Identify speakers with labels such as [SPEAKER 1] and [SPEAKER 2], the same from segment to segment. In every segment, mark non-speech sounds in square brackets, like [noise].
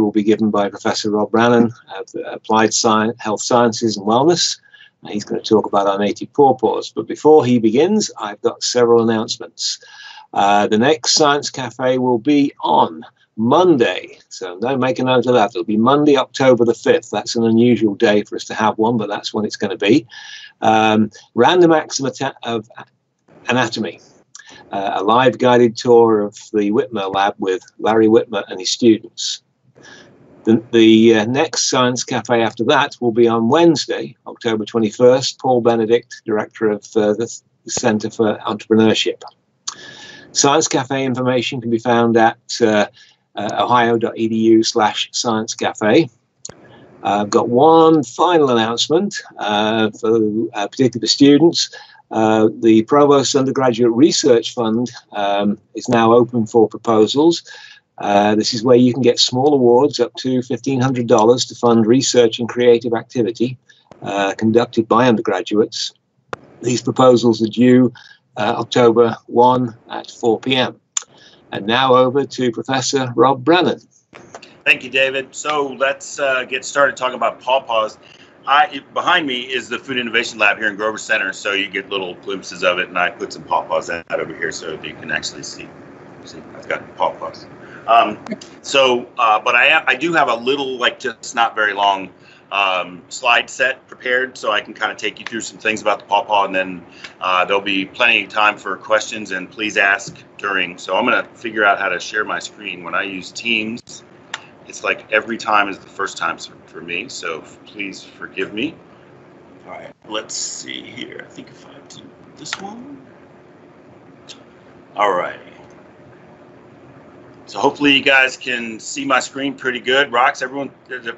[SPEAKER 1] will be given by Professor Rob Brannan of Applied Science, Health Sciences and Wellness. He's going to talk about our native pawpaws. But before he begins, I've got several announcements. Uh, the next Science Cafe will be on Monday. So don't make a note of that. It'll be Monday, October the 5th. That's an unusual day for us to have one, but that's when it's going to be. Um, random acts of anatomy. Uh, a live guided tour of the Witmer lab with Larry Witmer and his students. The, the uh, next Science Cafe after that will be on Wednesday, October 21st. Paul Benedict, Director of uh, the Center for Entrepreneurship. Science Cafe information can be found at uh, uh, ohio.edu slash science cafe. I've got one final announcement uh, for uh, particular students. Uh, the Provost Undergraduate Research Fund um, is now open for proposals. Uh, this is where you can get small awards up to $1,500 to fund research and creative activity uh, conducted by undergraduates. These proposals are due uh, October 1 at 4 p.m. And now over to Professor Rob Brannan.
[SPEAKER 2] Thank you, David. So let's uh, get started talking about pawpaws. I, behind me is the Food Innovation Lab here in Grover Center, so you get little glimpses of it, and I put some pawpaws out over here so that you can actually see. See, I've got pawpaws. Um, so, uh, but I, I do have a little, like, just not very long um, slide set prepared so I can kind of take you through some things about the pawpaw and then uh, there'll be plenty of time for questions and please ask during. So I'm going to figure out how to share my screen. When I use Teams, it's like every time is the first time for me. So please forgive me. All right, let's see here. I think if I do this one. All right. So hopefully you guys can see my screen pretty good. Rocks, everyone,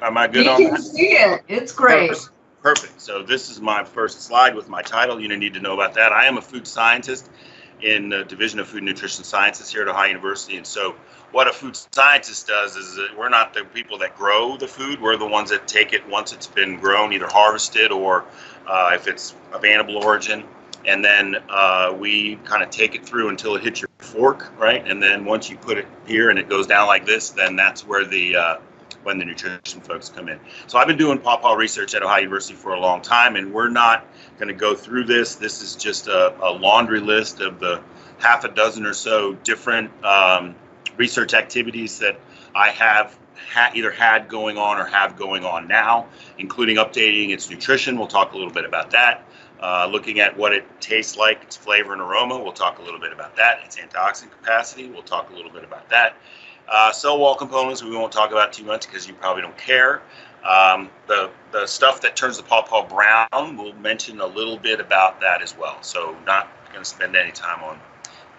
[SPEAKER 2] am I good
[SPEAKER 3] you
[SPEAKER 2] on
[SPEAKER 3] that? You can see it. It's great.
[SPEAKER 2] Perfect. Perfect. So this is my first slide with my title. You need to know about that. I am a food scientist in the Division of Food and Nutrition Sciences here at Ohio University. And so what a food scientist does is we're not the people that grow the food. We're the ones that take it once it's been grown, either harvested or uh, if it's of animal origin. And then uh, we kind of take it through until it hits your fork, right? And then once you put it here and it goes down like this, then that's where the uh, when the nutrition folks come in. So I've been doing pawpaw research at Ohio University for a long time, and we're not going to go through this. This is just a, a, laundry list of the half a dozen or so different um, research activities that I have ha- either had going on or have going on now, including updating its nutrition. We'll talk a little bit about that. Uh, looking at what it tastes like, its flavor and aroma. We'll talk a little bit about that. Its antioxidant capacity. We'll talk a little bit about that. Uh, cell wall components we won't talk about too much because you probably don't care. Um, the the stuff that turns the pawpaw brown, we'll mention a little bit about that as well. So not going to spend any time on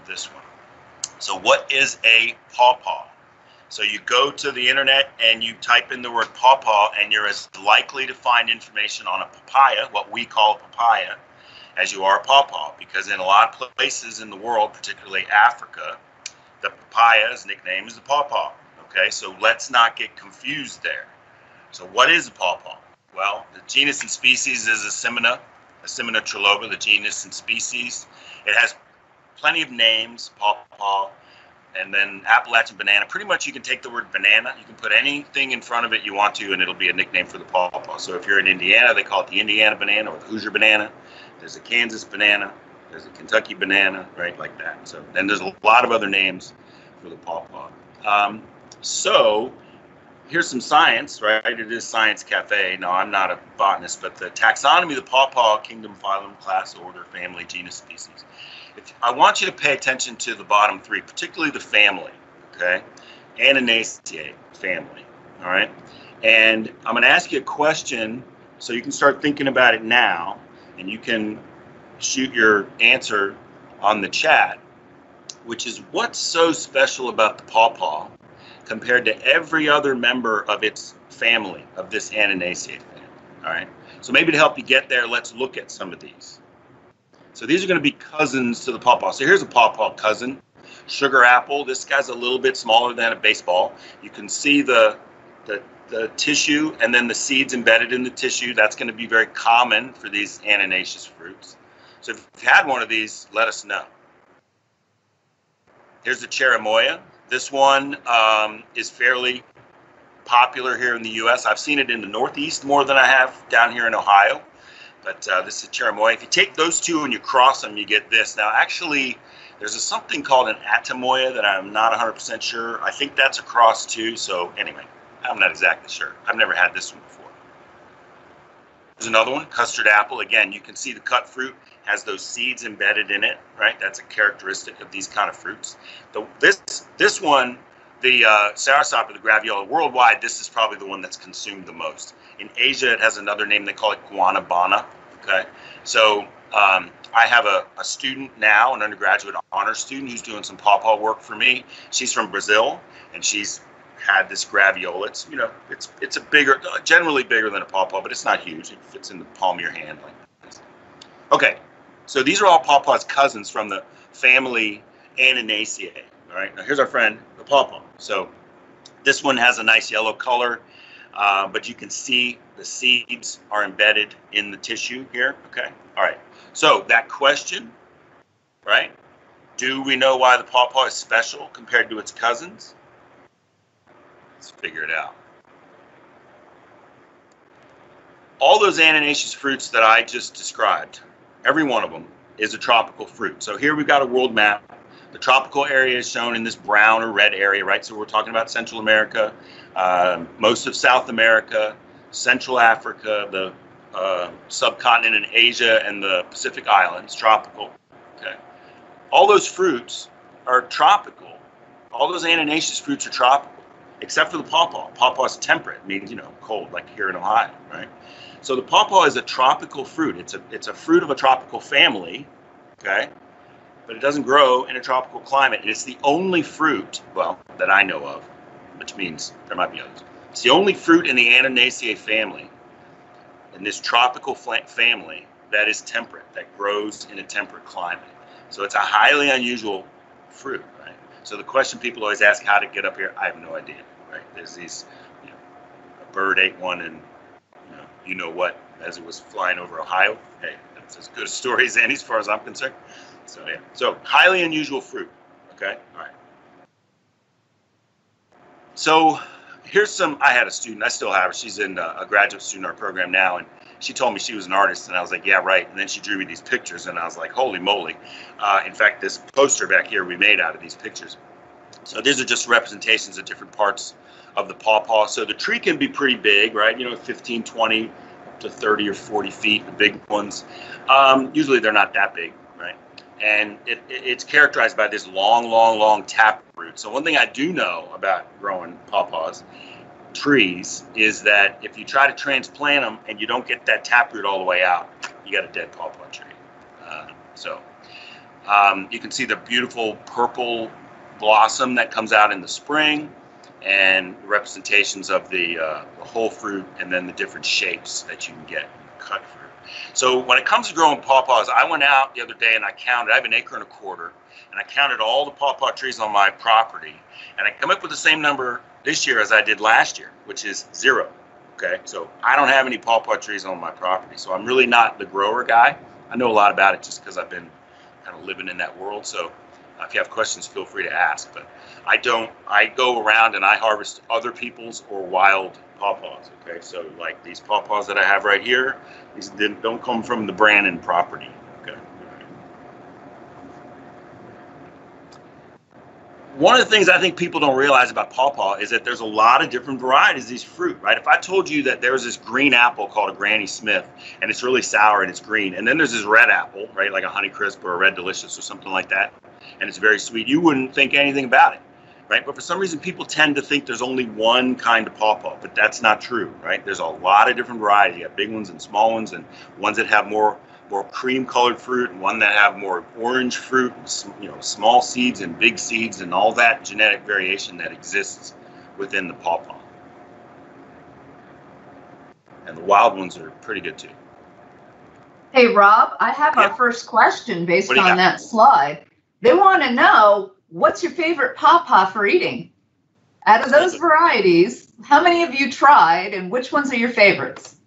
[SPEAKER 2] this one. So what is a pawpaw? So you go to the internet and you type in the word pawpaw, and you're as likely to find information on a papaya, what we call a papaya, as you are a pawpaw. Because in a lot of places in the world, particularly Africa, the papaya's nickname is the pawpaw. Okay, so let's not get confused there. So what is a pawpaw? Well, the genus and species is Asimina, Asimina triloba, the genus and species. It has plenty of names, pawpaw, and then Appalachian banana. Pretty much you can take the word banana, you can put anything in front of it you want to, and it'll be a nickname for the pawpaw. So if you're in Indiana, they call it the Indiana banana or the Hoosier banana. There's a Kansas banana, there's a Kentucky banana, right, like that. So then there's a lot of other names for the pawpaw. Um, so here's some science, right? It is Science Cafe. No, I'm not a botanist, but the taxonomy the pawpaw, kingdom, phylum, class, order, family, genus, species if, I want you to pay attention to the bottom three, particularly the family, okay? Annonaceae family, all right? And I'm going to ask you a question so you can start thinking about it now and you can shoot your answer on the chat, which is what's so special about the pawpaw compared to every other member of its family, of this Annonaceae family, all right? So maybe to help you get there, let's look at some of these. So these are going to be cousins to the pawpaw. So here's a pawpaw cousin, sugar apple. This guy's a little bit smaller than a baseball. You can see the, the, the tissue and then the seeds embedded in the tissue. That's going to be very common for these annonaceous fruits. So if you've had one of these, let us know. Here's the cherimoya. This one um, is fairly popular here in the U.S. I've seen it in the Northeast more than I have down here in Ohio. But uh, this is cherimoya. If you take those two and you cross them, you get this. Now, actually, there's a, something called an atemoya that I'm not 100% sure. I think that's a cross too. So anyway, I'm not exactly sure. I've never had this one before. There's another one, custard apple. Again, you can see the cut fruit has those seeds embedded in it, right? That's a characteristic of these kind of fruits. The, this this one, the uh, soursop or the graviola, worldwide, this is probably the one that's consumed the most. In Asia, it has another name. They call it guanabana. Okay, so um, I have a, a student now, an undergraduate honor student, who's doing some pawpaw work for me. She's from Brazil, and she's had this graviola. It's you know, it's it's a bigger, generally bigger than a pawpaw, but it's not huge. It fits in the palm of your hand like this. Okay, so these are all pawpaw's cousins from the family Annonaceae. All right, now here's our friend, the pawpaw. So this one has a nice yellow color, uh, but you can see the seeds are embedded in the tissue here. Okay, all right. So that question, right? Do we know why the pawpaw is special compared to its cousins? Let's figure it out. All those annonaceous fruits that I just described, every one of them is a tropical fruit. So here we've got a world map. The tropical area is shown in this brown or red area, right? So we're talking about Central America, uh, most of South America, Central Africa, the uh, subcontinent in Asia, and the Pacific Islands, tropical. Okay. All those fruits are tropical. All those annonaceous fruits are tropical, except for the pawpaw. Pawpaw is temperate, means you know cold, like here in Ohio, right? So the pawpaw is a tropical fruit. It's a it's a fruit of a tropical family, okay, but it doesn't grow in a tropical climate. It's the only fruit, well, that I know of, which means there might be others. It's the only fruit in the Annonaceae family, in this tropical family, that is temperate, that grows in a temperate climate. So it's a highly unusual fruit, right? So the question people always ask, how to get up here? I have no idea, right? There's these, you know, a bird ate one and you know what as it was flying over Ohio. Hey, that's as good a story as any as far as I'm concerned. So yeah, so highly unusual fruit. Okay, all right. So here's some. I had a student. I still have her. She's in a, a graduate student art program now, and she told me she was an artist, and I was like, yeah, right. And then she drew me these pictures, and I was like, holy moly! Uh, in fact, this poster back here we made out of these pictures. So these are just representations of different parts of the pawpaw. So the tree can be pretty big, right? You know, 15, 20 to 30 or 40 feet, the big ones. Um, usually they're not that big? And it, it, it's characterized by this long, long, long tap root. So one thing I do know about growing pawpaws trees is that if you try to transplant them and you don't get that taproot all the way out, you got a dead pawpaw tree. Uh, so um, you can see the beautiful purple blossom that comes out in the spring and representations of the, uh, the whole fruit and then the different shapes that you can get cut fruit. So when it comes to growing pawpaws, I went out the other day and I counted, I have an acre and a quarter, and I counted all the pawpaw trees on my property, and I come up with the same number this year as I did last year, which is zero. Okay, so I don't have any pawpaw trees on my property, so I'm really not the grower guy. I know a lot about it just because I've been kind of living in that world. So if you have questions, feel free to ask. But I don't. I go around and I harvest other people's or wild pawpaws. Okay, so like these pawpaws that I have right here, these don't come from the Brannan property. Okay. One of the things I think people don't realize about pawpaw is that there's a lot of different varieties of these fruit, right? If I told you that there's this green apple called a Granny Smith, and it's really sour and it's green, and then there's this red apple, right, like a Honey Crisp or a Red Delicious or something like that, and it's very sweet, you wouldn't think anything about it, right? But for some reason, people tend to think there's only one kind of pawpaw, but that's not true, right? There's a lot of different varieties. You have big ones and small ones, and ones that have more more cream-colored fruit, and one that have more orange fruit, you know, small seeds and big seeds, and all that genetic variation that exists within the pawpaw. And the wild ones are pretty good too.
[SPEAKER 3] Hey, Rob, I have yeah. our first question based on got? that slide. They want to know what's your favorite pawpaw for eating? Out of those varieties, how many have you tried and which ones are your favorites?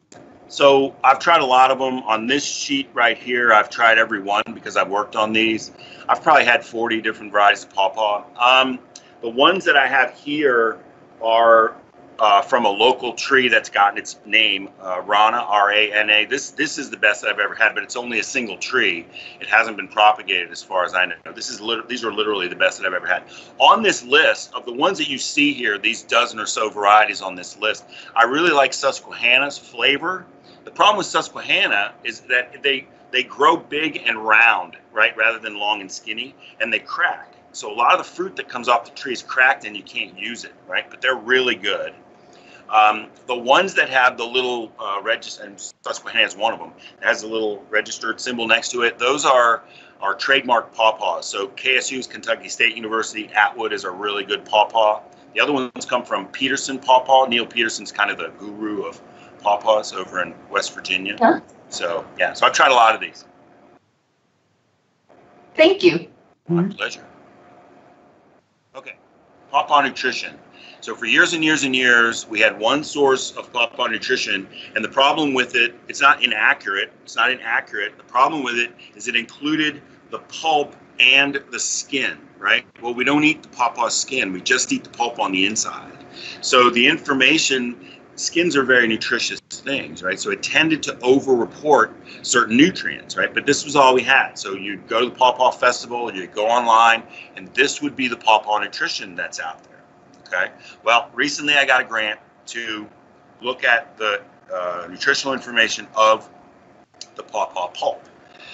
[SPEAKER 2] So I've tried a lot of them. On this sheet right here, I've tried every one because I've worked on these. I've probably had 40 different varieties of pawpaw. Um, the ones that I have here are uh, from a local tree that's gotten its name, uh, Rana, R-A-N-A. This this is the best I've ever had, but it's only a single tree. It hasn't been propagated as far as I know. This is lit- these are literally the best that I've ever had. On this list of the ones that you see here, these dozen or so varieties on this list, I really like Susquehanna's flavor. The problem with Susquehanna is that they they grow big and round, right, rather than long and skinny, and they crack. So a lot of the fruit that comes off the tree is cracked and you can't use it, right? But they're really good. Um, the ones that have the little uh, register, and Susquehanna is one of them, has a little registered symbol next to it. Those are our trademark pawpaws. So KSU is Kentucky State University. Atwood is a really good pawpaw. The other ones come from Peterson pawpaw. Neil Peterson's kind of the guru of pawpaws over in West Virginia. So yeah, so I've tried a lot of these.
[SPEAKER 3] Thank you.
[SPEAKER 2] My pleasure. Okay, pawpaw nutrition. So for years and years and years, we had one source of pawpaw nutrition, and the problem with it, it's not inaccurate. It's not inaccurate. The problem with it is it included the pulp and the skin, right? Well, we don't eat the pawpaw skin. We just eat the pulp on the inside. So the information, skins are very nutritious things, right? So it tended to over-report certain nutrients, right? But this was all we had. So you'd go to the Pawpaw Festival, you'd go online, and this would be the pawpaw nutrition that's out there. Okay. Well, recently I got a grant to look at the uh, nutritional information of the pawpaw pulp.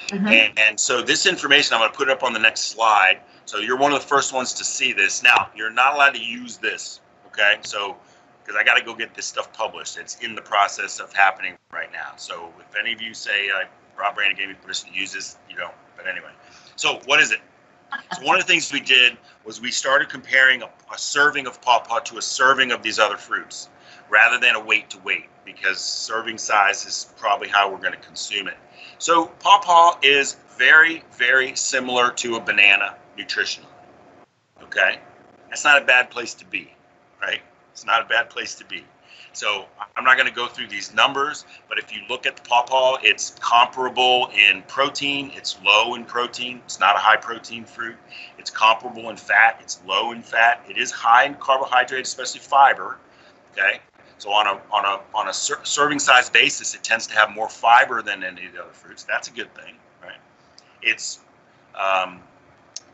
[SPEAKER 2] Mm-hmm. And, and, so this information, I'm going to put it up on the next slide. So you're one of the first ones to see this. Now, you're not allowed to use this. Okay. So, because I got to go get this stuff published. It's in the process of happening right now. So if any of you say, uh, Rob Brannan gave me permission to use this, you don't. But anyway. So what is it? So one of the things we did was we started comparing a, a, serving of pawpaw to a serving of these other fruits rather than a weight to weight because serving size is probably how we're going to consume it. So pawpaw is very, very similar to a banana nutritionally. Okay? That's not a bad place to be, right? It's not a bad place to be. So I'm not going to go through these numbers, but if you look at the pawpaw, it's comparable in protein. It's low in protein. It's not a high protein fruit. It's comparable in fat. It's low in fat. It is high in carbohydrates, especially fiber. Okay. So on a on a on a ser- serving size basis, it tends to have more fiber than any of the other fruits. That's a good thing, right? It's um,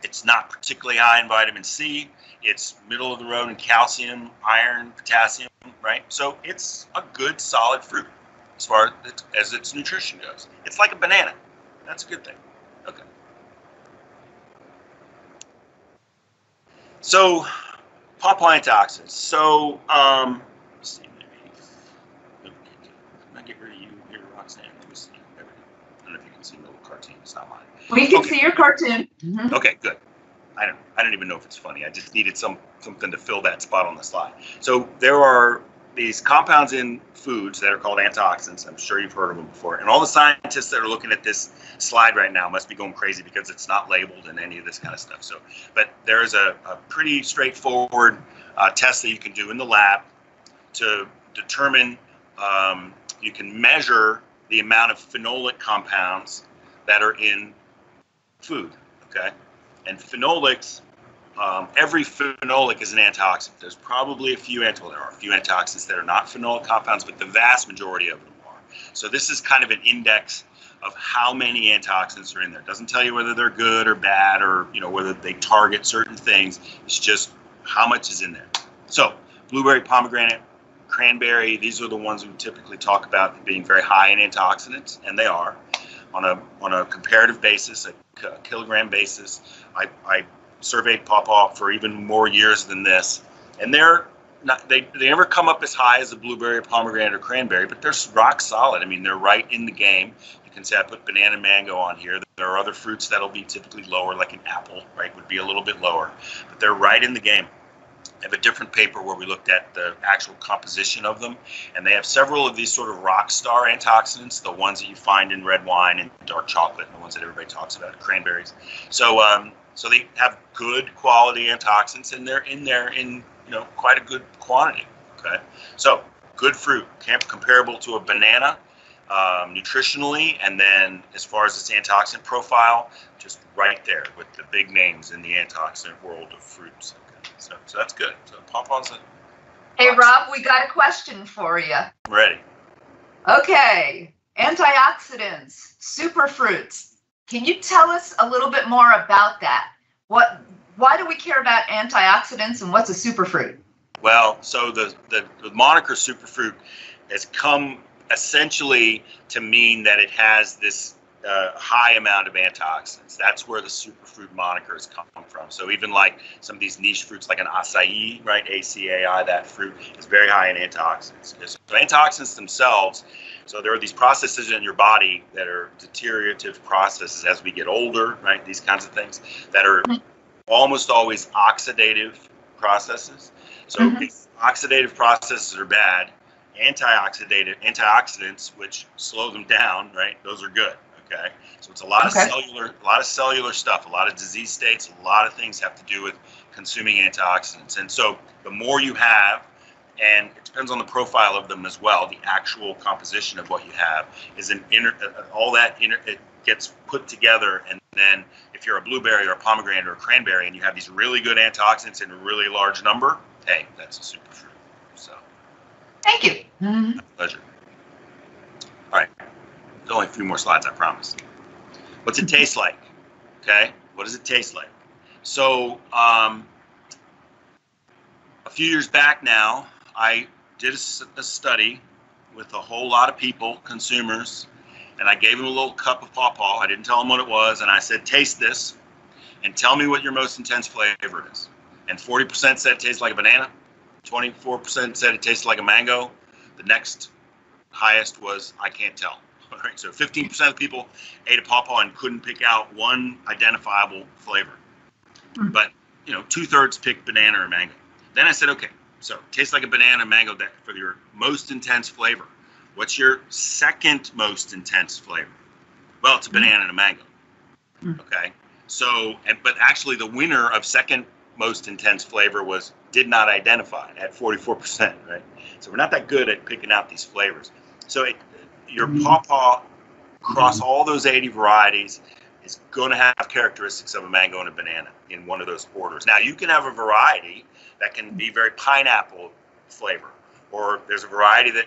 [SPEAKER 2] it's not particularly high in vitamin C. It's middle of the road in calcium, iron, potassium, right? So it's a good solid fruit as far as its nutrition goes. It's like a banana. That's a good thing. Okay. So, pawpaw antioxidants. So, um, let's see, maybe, maybe can I get rid of you here, Roxanne? Let me see. I don't know if you can see the little cartoon. It's not mine.
[SPEAKER 3] We can okay. see your cartoon.
[SPEAKER 2] Mm-hmm. Okay, good. I don't I don't even know if it's funny. I just needed some something to fill that spot on the slide. So there are these compounds in foods that are called antioxidants. I'm sure you've heard of them before. And all the scientists that are looking at this slide right now must be going crazy because it's not labeled and any of this kind of stuff. So, but there is a, a pretty straightforward uh, test that you can do in the lab to determine. Um, you can measure the amount of phenolic compounds that are in food. Okay. And phenolics, um, every phenolic is an antioxidant. There's probably a few well, there are a few antioxidants that are not phenolic compounds, but the vast majority of them are. So this is kind of an index of how many antioxidants are in there. It doesn't tell you whether they're good or bad or you know whether they target certain things. It's just how much is in there. So blueberry, pomegranate, cranberry, these are the ones we typically talk about being very high in antioxidants, and they are on a on a comparative basis, a kilogram basis. I, I surveyed pawpaw for even more years than this, and they're not they they never come up as high as a blueberry, or pomegranate, or cranberry, but they're rock solid. I mean, they're right in the game. You can say I put banana mango on here. There are other fruits that'll be typically lower, like an apple, right, would be a little bit lower, but they're right in the game. Have a different paper where we looked at the actual composition of them, and they have several of these sort of rock star antioxidants, the ones that you find in red wine and dark chocolate, the ones that everybody talks about, cranberries. So, um, so they have good quality antioxidants, and they're in there in you know quite a good quantity. Okay, so good fruit, comparable to a banana um, nutritionally, and then as far as its antioxidant profile, just right there with the big names in the antioxidant world of fruits. So, so that's good. So pawpaw's a
[SPEAKER 3] Hey, Rob, we got a question for you.
[SPEAKER 2] Ready.
[SPEAKER 3] Okay. Antioxidants, superfruits. Can you tell us a little bit more about that? What why do we care about antioxidants and what's a superfruit?
[SPEAKER 2] Well, so the, the, the moniker superfruit has come essentially to mean that it has this uh, high amount of antioxidants. That's where the superfood monikers come from. So even like some of these niche fruits, like an acai, right? ACAI, that fruit is very high in antioxidants. So antioxidants themselves, so there are these processes in your body that are deteriorative processes as we get older, right? These kinds of things that are almost always oxidative processes. So mm-hmm. these oxidative processes are bad. Antioxidative antioxidants, which slow them down, right? Those are good. Okay, so it's a lot okay. of cellular, a lot of cellular stuff, a lot of disease states, a lot of things have to do with consuming antioxidants. And so the more you have, and it depends on the profile of them as well. The actual composition of what you have is an inner, uh, all that inner, it gets put together, and then if you're a blueberry or a pomegranate or a cranberry, and you have these really good antioxidants in a really large number, hey, that's a superfruit. So,
[SPEAKER 3] thank you. Mm-hmm.
[SPEAKER 2] Pleasure. All right only a few more slides, I promise. What's it taste like? Okay, what does it taste like? So, um, a few years back now, I did a, a, study with a whole lot of people, consumers, and I gave them a little cup of pawpaw. I didn't tell them what it was, and I said, "Taste this, and tell me what your most intense flavor is." And 40% said it tastes like a banana. 24% said it tasted like a mango. The next highest was I can't tell. Right, so 15% of people ate a pawpaw and couldn't pick out one identifiable flavor. Mm. But, you know, two thirds picked banana or mango. Then I said, okay, so tastes like a banana mango deck for your most intense flavor. What's your second most intense flavor? Well, it's a banana and a mango. Mm. Okay. So, and, but actually, the winner of second most intense flavor was did not identify at 44%, right? So we're not that good at picking out these flavors. So it, your mm-hmm. pawpaw across mm-hmm. all those 80 varieties is going to have characteristics of a mango and a banana in one of those orders. Now, you can have a variety that can be very pineapple flavor, or there's a variety that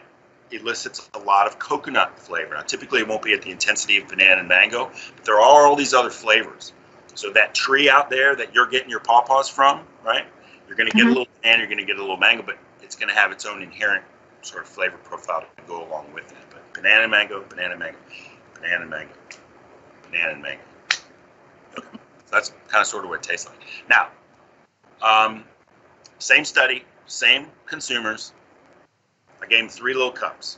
[SPEAKER 2] elicits a lot of coconut flavor. Now, typically, it won't be at the intensity of banana and mango, but there are all these other flavors. So that tree out there that you're getting your pawpaws from, right? You're going to get mm-hmm. a little banana, you're going to get a little mango, but it's going to have its own inherent sort of flavor profile to go along with it banana mango, banana mango, banana mango, banana mango. So that's kind of sort of what it tastes like. Now, um, same study, same consumers. I gave them three little cups.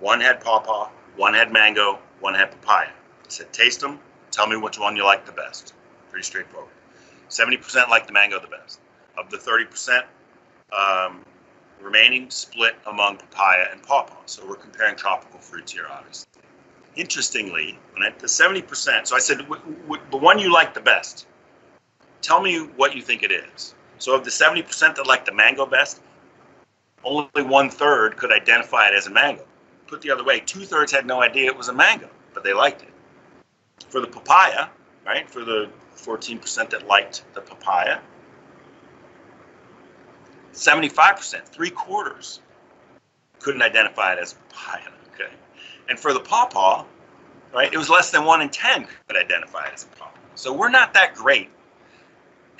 [SPEAKER 2] One had pawpaw, one had mango, one had papaya. I said, taste them, tell me which one you like the best. Pretty straightforward. 70% like the mango the best. Of the 30%, um, remaining split among papaya and pawpaw. So we're comparing tropical fruits here, obviously. Interestingly, when at the 70%, so I said, the one you like the best, tell me what you think it is. So of the 70% that like the mango best, only one third could identify it as a mango. Put the other way, two thirds had no idea it was a mango, but they liked it. For the papaya, right, for the 14% that liked the papaya, 75%, three quarters, couldn't identify it as papaya. Okay. And for the pawpaw, right, it was less than one in 10 could identify it as a pawpaw. So we're not that great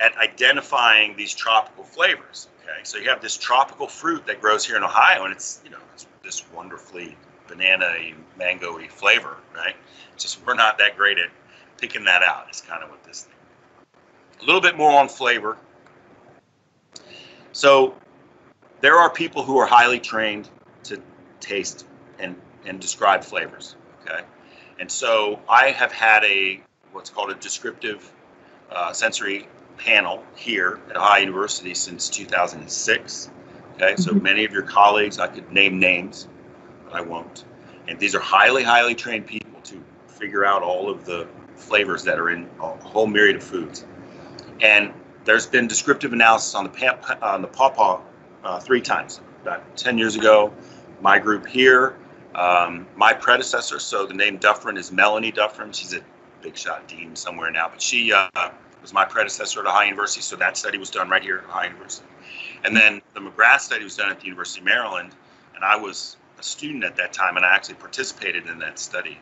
[SPEAKER 2] at identifying these tropical flavors. Okay. So you have this tropical fruit that grows here in Ohio, and it's, you know, it's this wonderfully banana mango-y flavor, right? just we're not that great at picking that out. Is kind of what this thing. A little bit more on flavor. So there are people who are highly trained to taste and, and describe flavors. Okay. And so I have had a what's called a descriptive uh, sensory panel here at Ohio University since 2006. Okay, so mm-hmm. many of your colleagues, I could name names, but I won't. And these are highly, highly trained people to figure out all of the flavors that are in a whole myriad of foods. And there's been descriptive analysis on the on the pawpaw uh, three times. About 10 years ago, my group here, um, my predecessor, so the name Duffrin is Melanie Duffrin. She's a big shot dean somewhere now, but she uh, was my predecessor at Ohio University, so that study was done right here at Ohio University. And then the McGrath study was done at the University of Maryland, and I was a student at that time, and I actually participated in that study.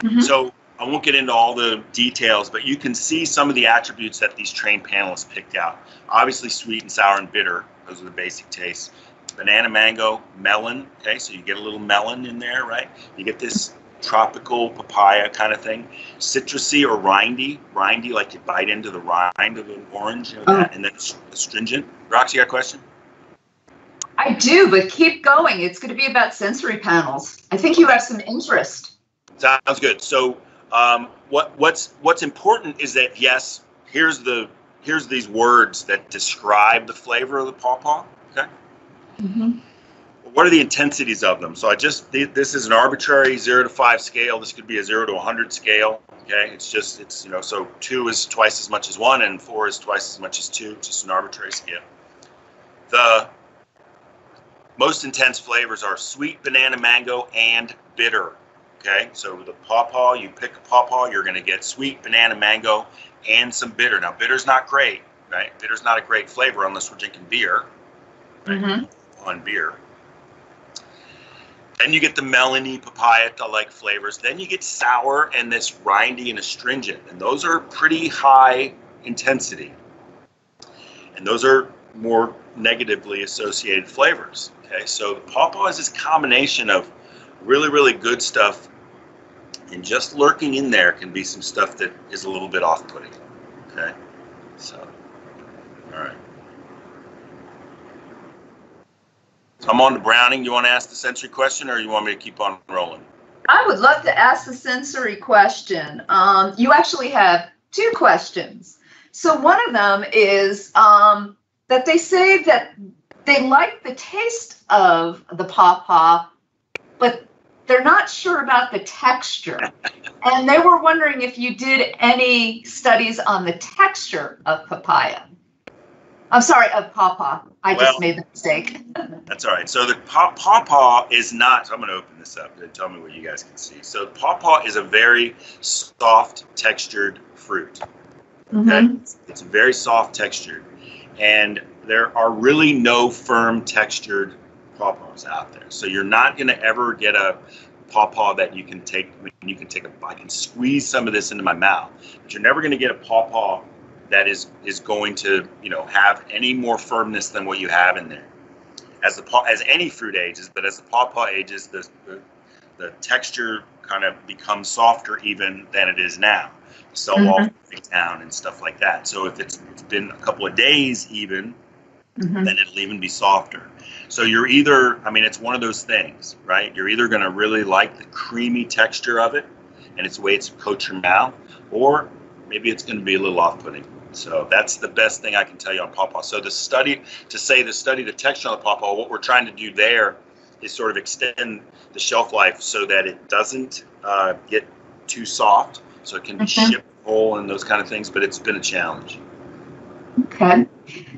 [SPEAKER 2] Mm-hmm. So I won't get into all the details, but you can see some of the attributes that these trained panelists picked out. Obviously, sweet and sour and bitter; those are the basic tastes. Banana, mango, melon. Okay, so you get a little melon in there, right? You get this tropical papaya kind of thing. Citrusy or rindy, rindy like you bite into the rind of an orange, you know, oh. and then astringent. Roxy, got a question?
[SPEAKER 3] I do, but keep going. It's going to be about sensory panels. I think you have some interest.
[SPEAKER 2] Sounds good. So, um, what what's what's important is that yes, here's the here's these words that describe the flavor of the pawpaw. Okay. Mm-hmm what are the intensities of them? So I just this is an arbitrary zero to five scale. This could be a zero to 100 scale. Okay, it's just it's you know so two is twice as much as one, and four is twice as much as two. Just an arbitrary scale. The most intense flavors are sweet banana mango and bitter. Okay, so the pawpaw, you pick a pawpaw, you're going to get sweet banana mango and some bitter. Now, bitter's not great, right? Bitter's not a great flavor unless we're drinking beer. Right? Mm-hmm. On beer. Then you get the melony papaya like flavors. Then you get sour and this rindy and astringent. And those are pretty high intensity. And those are more negatively associated flavors. Okay, so the pawpaw is this combination of really, really good stuff. And just lurking in there can be some stuff that is a little bit off putting. Okay, so, all right. I'm on to Browning. You want to ask the sensory question or you want me to keep on rolling?
[SPEAKER 3] I would love to ask the sensory question. Um, you actually have two questions. So one of them is um, that they say that they like the taste of the pawpaw, but they're not sure about the texture. and they were wondering if you did any studies on the texture of papaya. I'm sorry, of pawpaw. I well, just made the mistake.
[SPEAKER 2] that's all right. So the paw, pawpaw is not. So I'm going to open this up and tell me what you guys can see. So pawpaw is a very soft textured fruit. Mm-hmm. Okay? It's very soft textured, and there are really no firm textured pawpaws out there. So you're not going to ever get a pawpaw that you can take. You can take a. I can squeeze some of this into my mouth, but you're never going to get a pawpaw that is is going to you know have any more firmness than what you have in there. As the as any fruit ages, but as the pawpaw ages, the, the the texture kind of becomes softer even than it is now. Cell mm-hmm. wall down and stuff like that. So if it's, it's been a couple of days even, mm-hmm. then it'll even be softer. So you're either, I mean, it's one of those things, right? You're either going to really like the creamy texture of it and its way it's coat your mouth, or maybe it's going to be a little off-putting. So that's the best thing I can tell you on pawpaw. So the study, to say the study the texture on the pawpaw, what we're trying to do there is sort of extend the shelf life so that it doesn't uh, get too soft, so it can be okay. shipped whole and those kind of things. But it's been a challenge.
[SPEAKER 3] Okay.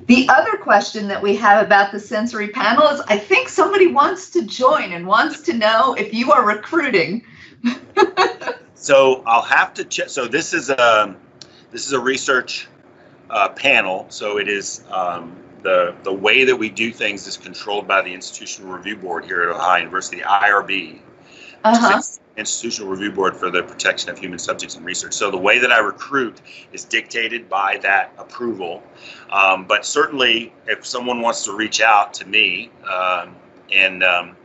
[SPEAKER 3] The other question that we have about the sensory panel is I think somebody wants to join and wants to know if you are recruiting. [laughs]
[SPEAKER 2] so I'll have to check. So this is a this is a research uh, panel. So it is um, the the way that we do things is controlled by the Institutional Review Board here at Ohio University, IRB. Uh-huh. Institutional Review Board for the Protection of Human Subjects and Research. So the way that I recruit is dictated by that approval. Um, but certainly, if someone wants to reach out to me um, and um,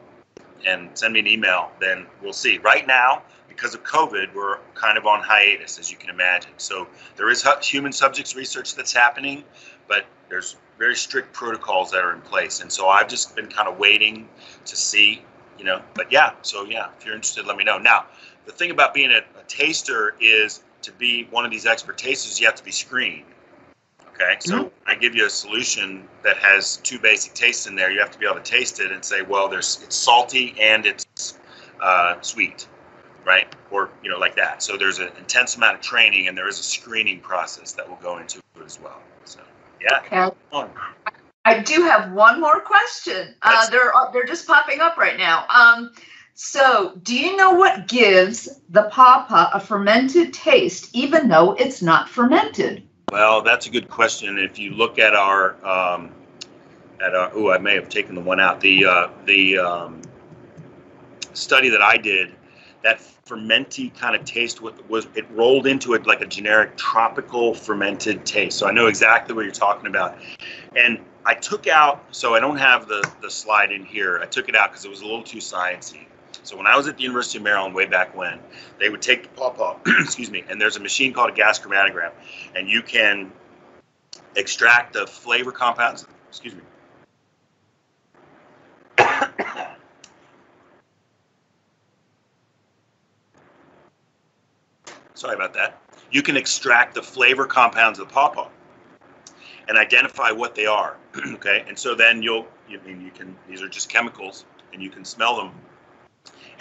[SPEAKER 2] and send me an email, then we'll see. Right now, because of COVID, we're kind of on hiatus, as you can imagine. So there is human subjects research that's happening, but there's very strict protocols that are in place. And so I've just been kind of waiting to see, you know, but yeah, so yeah, if you're interested, let me know. Now, the thing about being a, a taster is to be one of these expert tasters, you have to be screened. Okay, so mm-hmm. I give you a solution that has two basic tastes in there. You have to be able to taste it and say, well, there's it's salty and it's uh, sweet right? Or you know, like that. So there's an intense amount of training, and there is a screening process that will go into it as well. So yeah. Okay.
[SPEAKER 3] I do have one more question. Uh, they're uh, they're just popping up right now. Um, so, do you know what gives the pawpaw a fermented taste, even though it's not fermented?
[SPEAKER 2] Well, that's a good question. If you look at our, um, at our, oh, I may have taken the one out. The uh, the um, study that I did, that fermenty kind of taste was, was it rolled into it like a generic tropical fermented taste. So I know exactly what you're talking about. And I took out, so I don't have the the slide in here. I took it out because it was a little too sciencey. So when I was at the University of Maryland way back when, they would take the pawpaw, [clears throat] excuse me, and there's a machine called a gas chromatogram, and you can extract the flavor compounds. Excuse me. [coughs] Sorry about that. You can extract the flavor compounds of the pawpaw and identify what they are. [clears throat] okay, and so then you'll, you I mean you can. These are just chemicals, and you can smell them.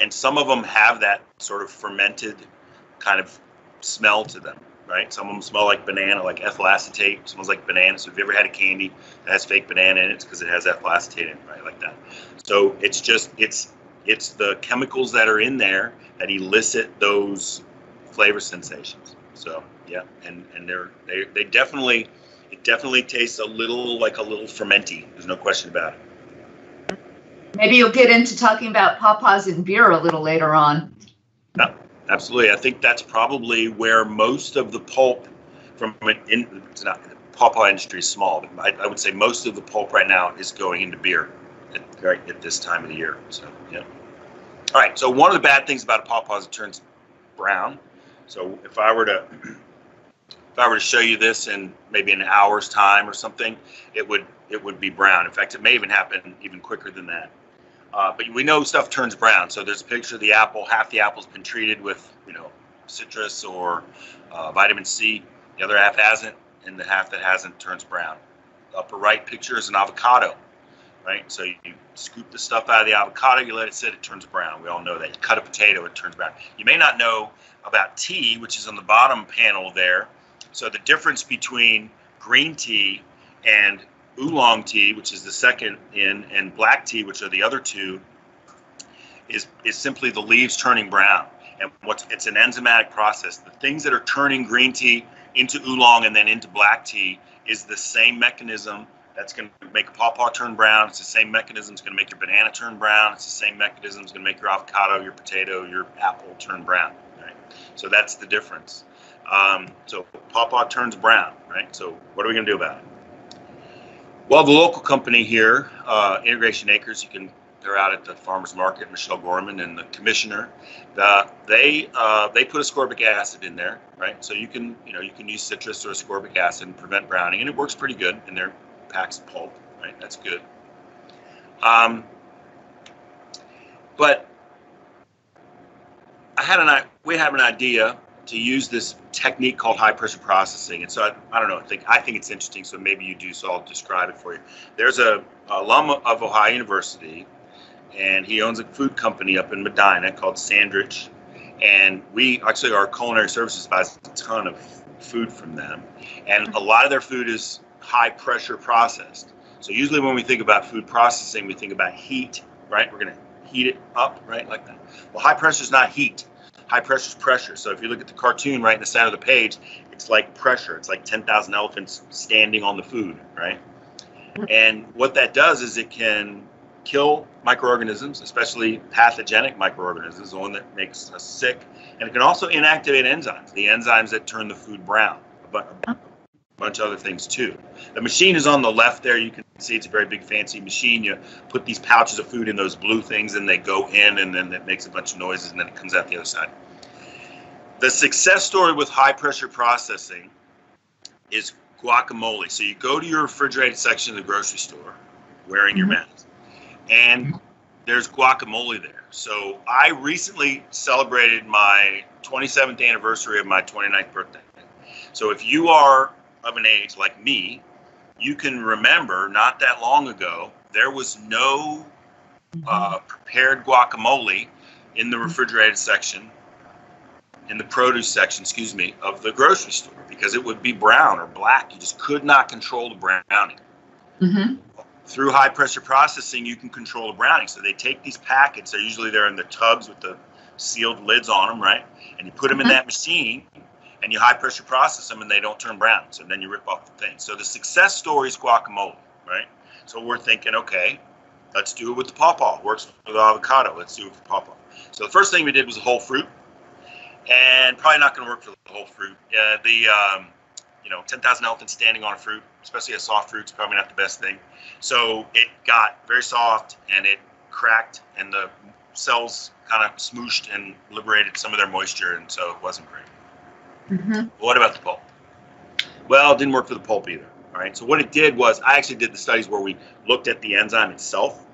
[SPEAKER 2] And some of them have that sort of fermented kind of smell to them right? Some of them smell like banana like ethyl acetate smells like banana. So if you ever had a candy that has fake banana in it it's because it has ethyl acetate in it right? Like that. So it's just it's it's the chemicals that are in there that elicit those flavor sensations. So yeah and and they're they, they definitely it definitely tastes a little like a little fermenty there's no question about it
[SPEAKER 3] Maybe you'll get into talking about pawpaws and beer a little later on.
[SPEAKER 2] Yeah, absolutely. I think that's probably where most of the pulp from in, it's not the pawpaw industry is small, but I, I, would say most of the pulp right now is going into beer at, right at this time of the year. So yeah. All right. So one of the bad things about a pawpaw is it turns brown. So if I were to if I were to show you this in maybe an hour's time or something, it would it would be brown. In fact, it may even happen even quicker than that. Uh, but we know stuff turns brown. So there's a picture of the apple. Half the apple's been treated with, you know, citrus or uh, vitamin C. The other half hasn't, and the half that hasn't turns brown. The upper right picture is an avocado, right? So you, you scoop the stuff out of the avocado, you let it sit, it turns brown. We all know that. You cut a potato, it turns brown. You may not know about tea, which is on the bottom panel there. So the difference between green tea and oolong tea, which is the second in, and black tea, which are the other two, is is simply the leaves turning brown. And what's it's an enzymatic process. The things that are turning green tea into oolong and then into black tea is the same mechanism that's going to make a pawpaw turn brown. It's the same mechanism that's going to make your banana turn brown. It's the same mechanism that's going to make your avocado, your potato, your apple turn brown. Right. So that's the difference. Um, so pawpaw turns brown. Right. So what are we going to do about it? Well, the local company here, uh, Integration Acres, you can they're out at the farmers market. Michelle Gorman and the commissioner, the, they uh, they put ascorbic acid in there, right? So you can you know you can use citrus or ascorbic acid and prevent browning, and it works pretty good in their packs pulp, right? That's good. Um, but I had an we have an idea to use this technique called high pressure processing. And so I, I, don't know, I think I think it's interesting. So maybe you do. So I'll describe it for you. There's a, a alum of Ohio University, and he owns a food company up in Medina called Sandridge. And we actually our culinary services buys a ton of food from them, and a lot of their food is high pressure processed. So usually when we think about food processing, we think about heat, right? We're going to heat it up, right, like that. Well, high pressure is not heat high pressure is pressure. So if you look at the cartoon right in the center of the page, it's like pressure. It's like 10,000 elephants standing on the food, right? And what that does is it can kill microorganisms, especially pathogenic microorganisms, the one that makes us sick. And it can also inactivate enzymes, the enzymes that turn the food brown, but bunch of other things too. The machine is on the left there. You can see it's a very big fancy machine. You put these pouches of food in those blue things and they go in and then it makes a bunch of noises and then it comes out the other side. The success story with high pressure processing is guacamole. So you go to your refrigerated section of the grocery store wearing your mm-hmm. mask and there's guacamole there. So I recently celebrated my 27th anniversary of my 29th birthday. So if you are of an age like me, you can remember not that long ago, there was no uh, prepared guacamole in the refrigerated section, in the produce section, excuse me, of the grocery store because it would be brown or black. You just could not control the browning. Mm-hmm. Through high pressure processing, you can control the browning. So they take these packets, they're usually they're in the tubs with the sealed lids on them, right? And you put them mm-hmm. in that machine and you high pressure process them and they don't turn brown. So then you rip off the thing. So the success story is guacamole, right? So we're thinking, okay, let's do it with the pawpaw. Works with avocado. Let's do it with pawpaw. So the first thing we did was a whole fruit, and probably not going to work for the whole fruit. Uh, the um, you know, 10,000 elephants standing on a fruit, especially a soft fruit, is probably not the best thing. So it got very soft and it cracked, and the cells kind of smooshed and liberated some of their moisture, and so it wasn't great. Mm-hmm. What about the pulp? Well, it didn't work for the pulp either. All right. So what it did was I actually did the studies where we looked at the enzyme itself,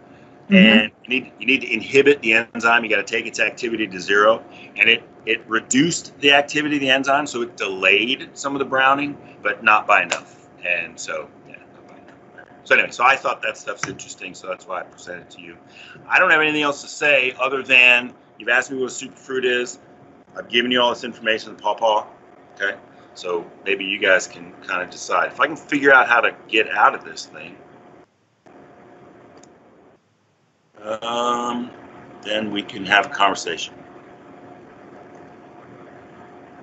[SPEAKER 2] mm-hmm. and you need you need to inhibit the enzyme. You got to take its activity to zero, and it it reduced the activity of the enzyme, so it delayed some of the browning, but not by enough. And so yeah, So anyway, so I thought that stuff's interesting, so that's why I presented to you. I don't have anything else to say other than you've asked me what a superfruit is. I've given you all this information, the pawpaw. Okay. So maybe you guys can kind of decide. If I can figure out how to get out of this thing, um, then we can have a conversation.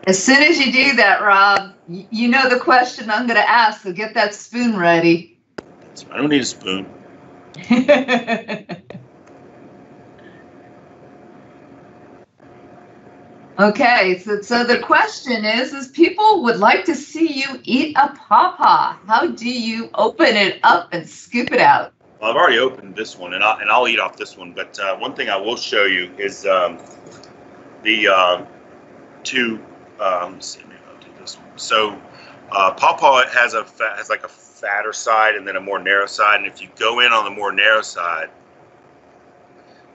[SPEAKER 3] As soon as you do that, Rob, you know the question I'm going to ask, so get that spoon ready.
[SPEAKER 2] I don't need a spoon. [laughs]
[SPEAKER 3] Okay, so, so the question is, is people would like to see you eat a pawpaw. How do you open it up and scoop it out?
[SPEAKER 2] Well, I've already opened this one, and I'll, and I'll eat off this one. But uh, one thing I will show you is um, the uh, two. Me see, maybe I'll do this one. So, uh, pawpaw has a fat, has like a fatter side and then a more narrow side. And if you go in on the more narrow side,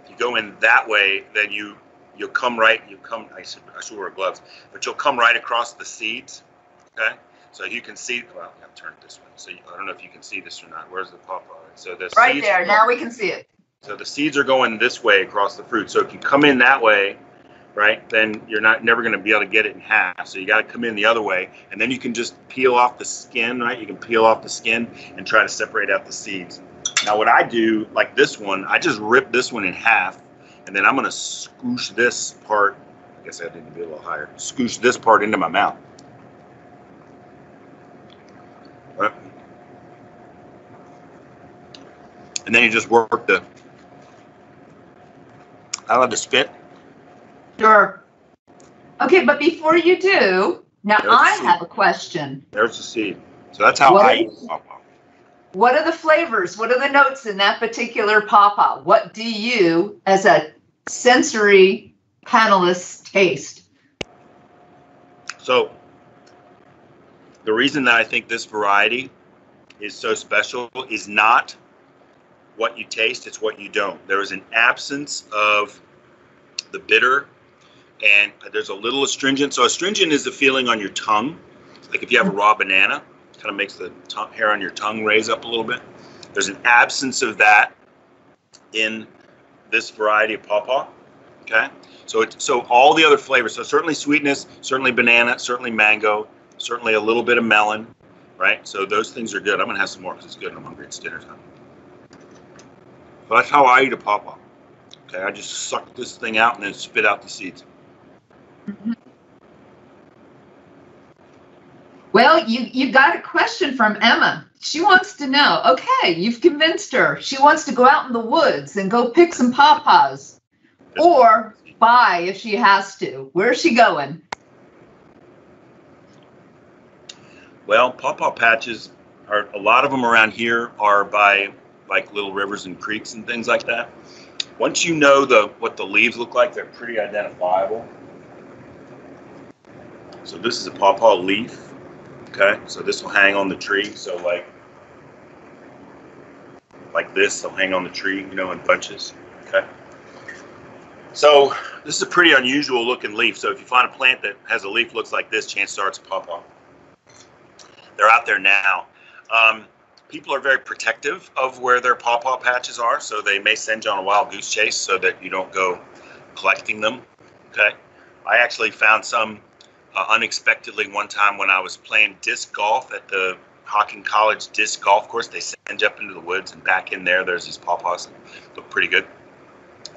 [SPEAKER 2] if you go in that way, then you you'll come right, you come, I should, I should wear gloves, but you'll come right across the seeds, okay? So you can see, well, I've turned it this way. So you, I don't know if you can see this or not. Where's the pawpaw? So the
[SPEAKER 3] Right there, now we can see it.
[SPEAKER 2] So the seeds are going this way across the fruit. So if you come in that way, right, then you're not never going to be able to get it in half. So you got to come in the other way, and then you can just peel off the skin, right? You can peel off the skin and try to separate out the seeds. Now what I do, like this one, I just rip this one in half and then I'm going to scoosh this part, I guess I need to be a little higher, scoosh this part into my mouth. Right. And then you just work the, I allowed to spit?
[SPEAKER 3] Sure. Okay, but before you do, now There's I have a question.
[SPEAKER 2] There's the seed. So that's how what I eat pawpaw.
[SPEAKER 3] What are the flavors? What are the notes in that particular pawpaw? What do you, as a sensory panelists taste?
[SPEAKER 2] So, the reason that I think this variety is so special is not what you taste, it's what you don't. There is an absence of the bitter and there's a little astringent. So, astringent is the feeling on your tongue. Like if you have a raw banana, kind of makes the hair on your tongue raise up a little bit. There's an absence of that in this variety of pawpaw. Okay, so it, so all the other flavors. So certainly sweetness, certainly banana, certainly mango, certainly a little bit of melon, right? So those things are good. I'm gonna have some more because it's good. and I'm hungry. It's dinner time. So that's how I eat a pawpaw. Okay, I just suck this thing out and then spit out the seeds. Mm-hmm.
[SPEAKER 3] Well, you you got a question from Emma. She wants to know. Okay, you've convinced her. She wants to go out in the woods and go pick some pawpaws, or buy if she has to. Where's she going?
[SPEAKER 2] Well, pawpaw patches are a lot of them around here are by like little rivers and creeks and things like that. Once you know the what the leaves look like, they're pretty identifiable. So this is a pawpaw leaf. Okay, so this will hang on the tree. So like, like this, they'll hang on the tree, you know, in bunches. Okay. So this is a pretty unusual looking leaf. So if you find a plant that has a leaf looks like this, chances are it's a pawpaw. They're out there now. Um, people are very protective of where their pawpaw patches are, so they may send you on a wild goose chase so that you don't go collecting them. Okay. I actually found some uh, unexpectedly one time when I was playing disc golf at the Hocking College disc golf course. They send you up into the woods, and back in there, there's these pawpaws that look pretty good.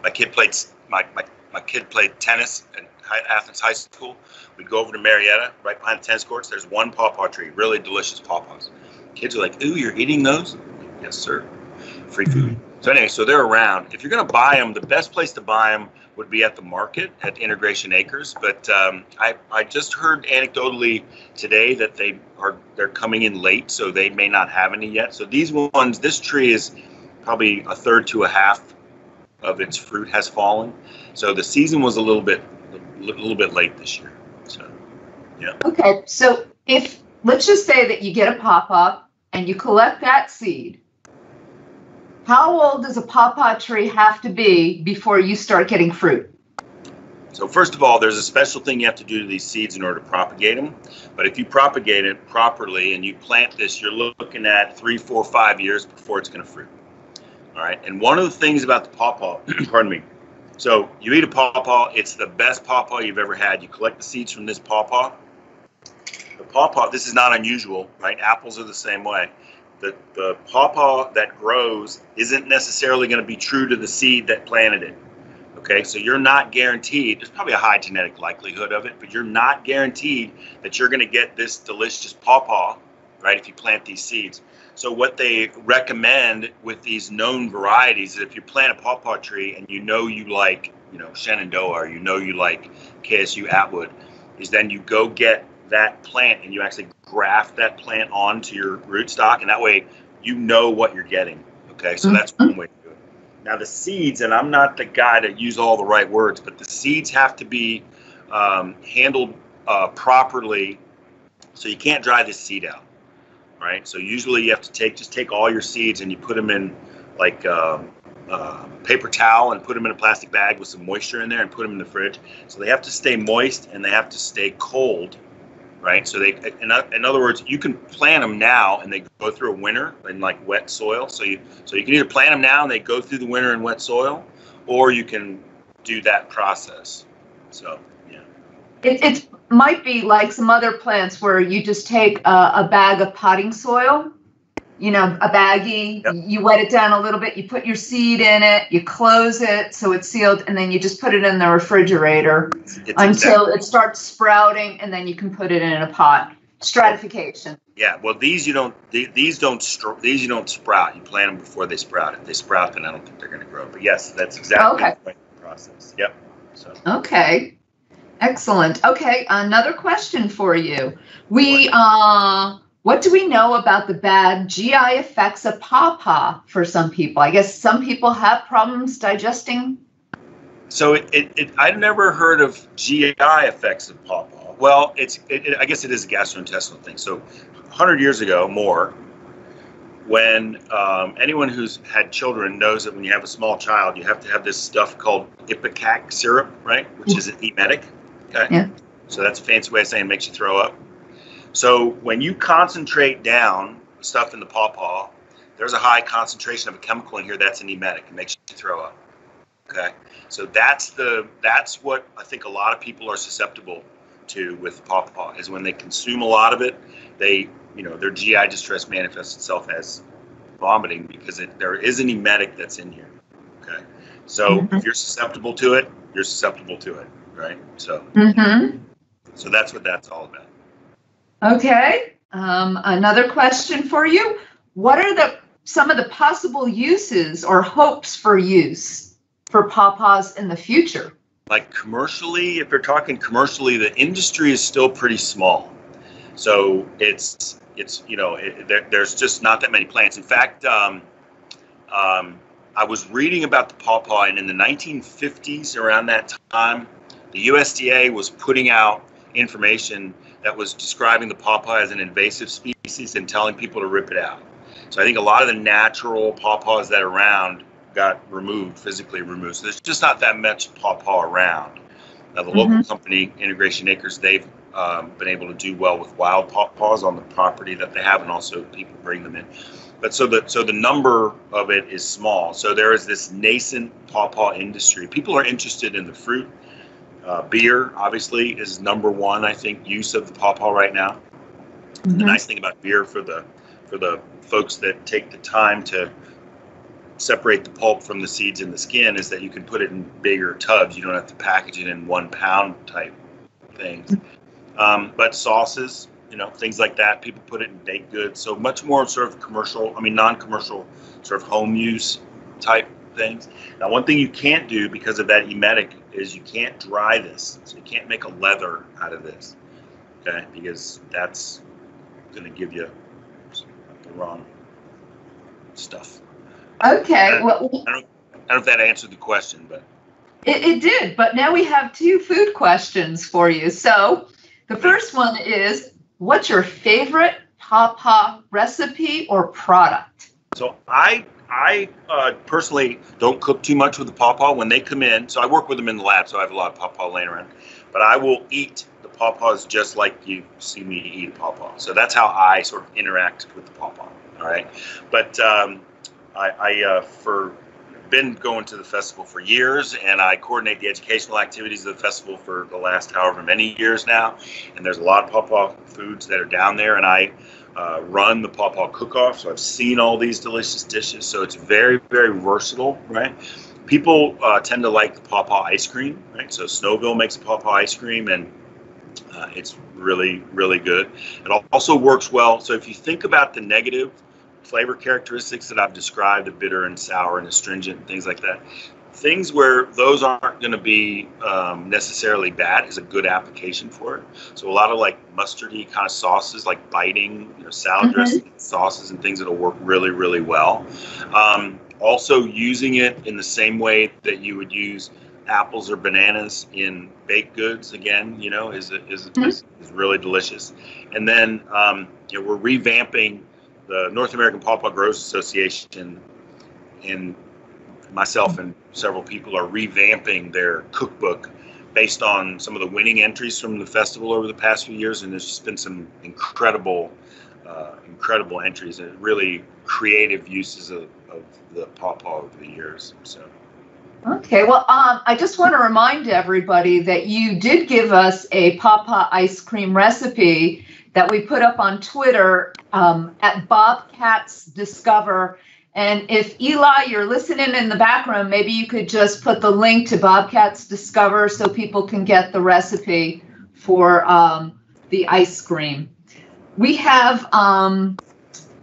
[SPEAKER 2] My kid played my, my my kid played tennis at Athens High School. We'd go over to Marietta, right behind the tennis courts. There's one pawpaw tree, really delicious pawpaws. Kids are like, "Ooh, you're eating those?" Yes, sir. Free food. So anyway, so they're around. If you're going to buy them, the best place to buy them would be at the market at Integration Acres. But um, I, I just heard anecdotally today that they are they're coming in late, so they may not have any yet. So these ones, this tree is probably a third to a half of its fruit has fallen. So the season was a little bit a little bit late this year. So yeah.
[SPEAKER 3] Okay, so if let's just say that you get a pawpaw and you collect that seed how old does a pawpaw tree have to be before you start getting fruit?
[SPEAKER 2] So first of all, there's a special thing you have to do to these seeds in order to propagate them. But if you propagate it properly and you plant this, you're looking at three, four, five years before it's going to fruit. All right. And one of the things about the pawpaw, [clears throat] pardon me. So you eat a pawpaw, it's the best pawpaw you've ever had. You collect the seeds from this pawpaw. The pawpaw, this is not unusual, right? Apples are the same way the, the pawpaw that grows isn't necessarily going to be true to the seed that planted it. Okay, so you're not guaranteed, there's probably a high genetic likelihood of it, but you're not guaranteed that you're going to get this delicious pawpaw, right, if you plant these seeds. So, what they recommend with these known varieties is if you plant a pawpaw tree and you know you like, you know, Shenandoah or you know you like KSU Atwood, is then you go get that plant and you actually graft that plant onto your rootstock, and that way you know what you're getting. Okay, so that's one way to do it. Now the seeds, and I'm not the guy to use all the right words, but the seeds have to be um, handled uh, properly, so you can't dry the seed out. Right. So usually you have to take just take all your seeds and you put them in like. Um, uh, paper towel and put them in a plastic bag with some moisture in there and put them in the fridge. So they have to stay moist and they have to stay cold right? So they, in, other words, you can plant them now and they go through a winter in like wet soil. So you, so you can either plant them now and they go through the winter in wet soil, or you can do that process. So yeah,
[SPEAKER 3] it, it might be like some other plants where you just take a, a bag of potting soil you know, a baggie, yep. you wet it down a little bit, you put your seed in it, you close it so it's sealed, and then you just put it in the refrigerator it's until exactly. it starts sprouting, and then you can put it in a pot. Stratification.
[SPEAKER 2] Yeah, well, these you don't these don't these you don't sprout. You plant them before they sprout. If they sprout, then I don't think they're going to grow. But yes, that's exactly okay. the process. Yep.
[SPEAKER 3] So. Okay. Excellent. Okay, another question for you. We uh what do we know about the bad GI effects of pawpaw for some people? I guess some people have problems digesting.
[SPEAKER 2] So it, it, it I've never heard of GI effects of pawpaw. Well, it's it, I guess it is a gastrointestinal thing. So 100 years ago, more, when um, anyone who's had children knows that when you have a small child, you have to have this stuff called ipecac syrup, right? Which is an emetic. Okay. Yeah. So that's a fancy way of saying it makes you throw up. So when you concentrate down stuff in the pawpaw, there's a high concentration of a chemical in here that's an emetic. It makes you throw up. Okay, so that's the that's what I think a lot of people are susceptible to with pawpaw is when they consume a lot of it, they you know their GI distress manifests itself as vomiting because it, there is an emetic that's in here. Okay, so mm-hmm. if you're susceptible to it, you're susceptible to it, right? So, mm-hmm. so that's what that's all about.
[SPEAKER 3] Okay. Um, another question for you. What are the some of the possible uses or hopes for use for pawpaws in the future?
[SPEAKER 2] Like commercially, if you're talking commercially, the industry is still pretty small. So it's it's you know it, there, there's just not that many plants. In fact, um, um, I was reading about the pawpaw, and in the 1950s, around that time, the USDA was putting out information that was describing the pawpaw as an invasive species and telling people to rip it out. So I think a lot of the natural pawpaws that are around got removed, physically removed. So there's just not that much pawpaw around. Now the mm-hmm. local company, Integration Acres, they've um, been able to do well with wild pawpaws on the property that they have, and also people bring them in. But so the so the number of it is small. So there is this nascent pawpaw industry. People are interested in the fruit uh, beer, obviously, is number one. I think use of the pawpaw right now. Mm-hmm. The nice thing about beer for the for the folks that take the time to separate the pulp from the seeds and the skin is that you can put it in bigger tubs. You don't have to package it in one pound type things. Um, but sauces, you know, things like that, people put it in baked goods. So much more sort of commercial, I mean, non-commercial, sort of home use type things. Now, one thing you can't do because of that emetic is you can't dry this. So you can't make a leather out of this, okay? Because that's going to give you the wrong stuff.
[SPEAKER 3] Okay.
[SPEAKER 2] I,
[SPEAKER 3] well,
[SPEAKER 2] I don't, I don't know if that answered the question, but.
[SPEAKER 3] It, it did, but now we have two food questions for you. So the first one is what's your favorite pawpaw recipe or product?
[SPEAKER 2] So I I uh, personally don't cook too much with the pawpaw when they come in. So I work with them in the lab, so I have a lot of pawpaw laying around. But I will eat the pawpaws just like you see me eat a pawpaw. So that's how I sort of interact with the pawpaw. All right, but um, I, I uh, for been going to the festival for years, and I coordinate the educational activities of the festival for the last however many years now. And there's a lot of pawpaw foods that are down there, and I uh, run the pawpaw cook-off, so I've seen all these delicious dishes. So it's very, very versatile, right? People uh, tend to like the pawpaw ice cream, right? So Snowville makes pawpaw ice cream, and uh, it's really, really good. It also works well. So if you think about the negative flavor characteristics that I've described, the bitter and sour and astringent, things like that, things where those aren't going to be um, necessarily bad is a good application for it. So a lot of like mustardy kind of sauces, like biting, you know, salad mm-hmm. dressing sauces and things that'll work really, really well. Um, also using it in the same way that you would use apples or bananas in baked goods again, you know, is is, mm-hmm. is, is, really delicious. And then um, you know, we're revamping the North American Pawpaw Growers Association in myself and several people are revamping their cookbook based on some of the winning entries from the festival over the past few years, and there's just been some incredible, uh, incredible entries and really creative uses of, of the pawpaw over the years. So.
[SPEAKER 3] Okay, well, um, I just want to remind everybody that you did give us a pawpaw ice cream recipe that we put up on Twitter um, at Bobcats Discover and if Eli, you're listening in the background, maybe you could just put the link to Bobcats Discover so people can get the recipe for um, the ice cream. We have um,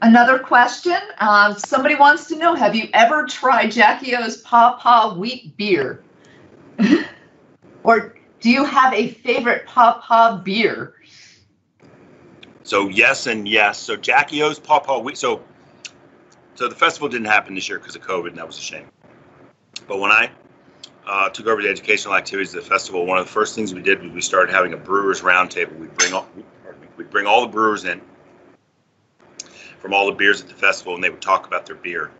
[SPEAKER 3] another question. Uh, somebody wants to know Have you ever tried Jackie O's Pawpaw Wheat Beer? [laughs] or do you have a favorite Pawpaw beer?
[SPEAKER 2] So, yes, and yes. So, Jackie O's Pawpaw Wheat. So, so the festival didn't happen this year because of COVID, and that was a shame. But when I uh, took over the educational activities of the festival, one of the first things we did was we started having a brewers roundtable. We'd bring all we'd bring all the brewers in from all the beers at the festival, and they would talk about their beer.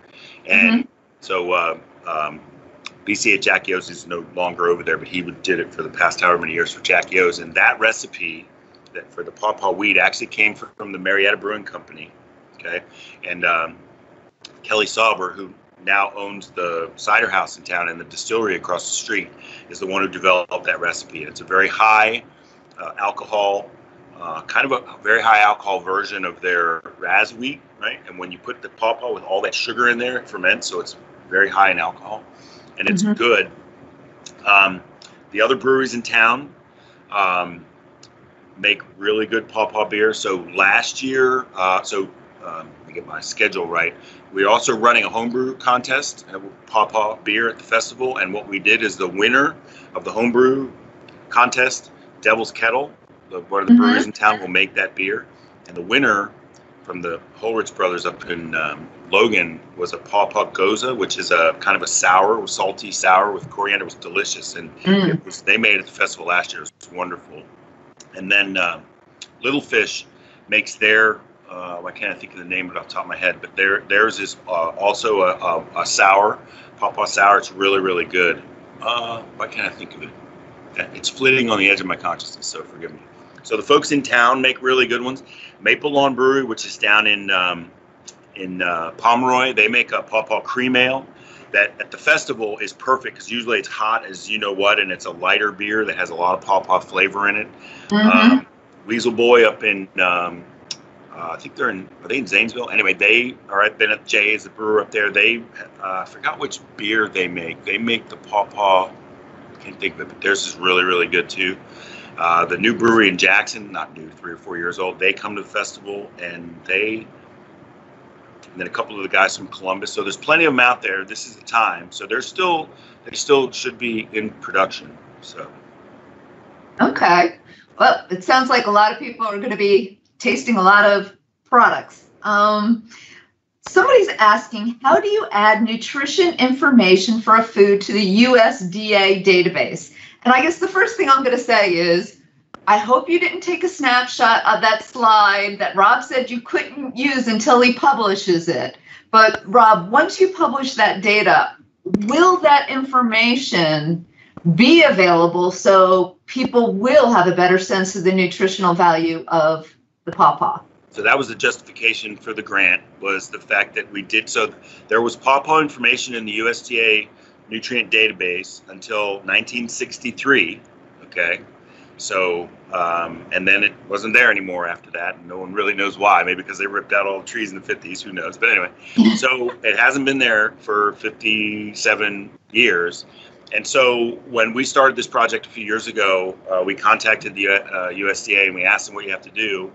[SPEAKER 2] And mm-hmm. so uh, um, BC at Jackie O's is no longer over there, but he did it for the past however many years for Jackie O's. And that recipe that for the pawpaw wheat actually came from the Marietta Brewing Company. Okay, and um, Kelly Sauber, who now owns the cider house in town and the distillery across the street, is the one who developed that recipe. And it's a very high uh, alcohol, uh, kind of a very high alcohol version of their raz wheat, right? And when you put the pawpaw with all that sugar in there, it ferments, so it's very high in alcohol, and it's mm-hmm. good. Um, the other breweries in town um, make really good pawpaw beer. So last year, uh, so um, me get my schedule right. We're also running a homebrew contest at Pawpaw Beer at the festival, and what we did is the winner of the homebrew contest, Devil's Kettle, the, one of the mm-hmm. breweries in town, will make that beer, and the winner from the Holrich brothers up in um, Logan was a Pawpaw Gose, which is a kind of a sour, salty sour with coriander. It was delicious, and mm. was, they made it at the festival last year. It was wonderful. And then uh, Little Fish makes their uh, why can't I think of the name of it off the top of my head? But there, theirs is uh, also a, a, a, sour, pawpaw sour. It's really, really good. Uh, why can't I think of it? It's flitting on the edge of my consciousness, so forgive me. So the folks in town make really good ones. Maple Lawn Brewery, which is down in um, in uh, Pomeroy, they make a pawpaw cream ale that at the festival is perfect because usually it's hot as you know what, and it's a lighter beer that has a lot of pawpaw flavor in it. Mm-hmm. Um, Weasel Boy up in um, uh, I think they're in, are they in Zanesville? Anyway, they are at Bennett J is the brewer up there. They, uh, I forgot which beer they make. They make the Paw Paw, I can't think of it, but theirs is really, really good too. Uh, the new brewery in Jackson, not new, three or four years old, they come to the festival and they, and then a couple of the guys from Columbus. So there's plenty of them out there. This is the time. So they're still, they still should be in production. So.
[SPEAKER 3] Okay. Well, it sounds like a lot of people are going to be tasting a lot of products. Um, somebody's asking, how do you add nutrition information for a food to the USDA database? And I guess the first thing I'm going to say is, I hope you didn't take a snapshot of that slide that Rob said you couldn't use until he publishes it. But Rob, once you publish that data, will that information be available so people will have a better sense of the nutritional value of the pawpaw.
[SPEAKER 2] So that was the justification for the grant was the fact that we did so there was pawpaw information in the USDA nutrient database until 1963. Okay. So, um, and then it wasn't there anymore after that. No one really knows why. Maybe because they ripped out all the trees in the 50s. Who knows? But anyway, [laughs] so it hasn't been there for 57 years. And so when we started this project a few years ago, uh, we contacted the uh, USDA and we asked them what you have to do.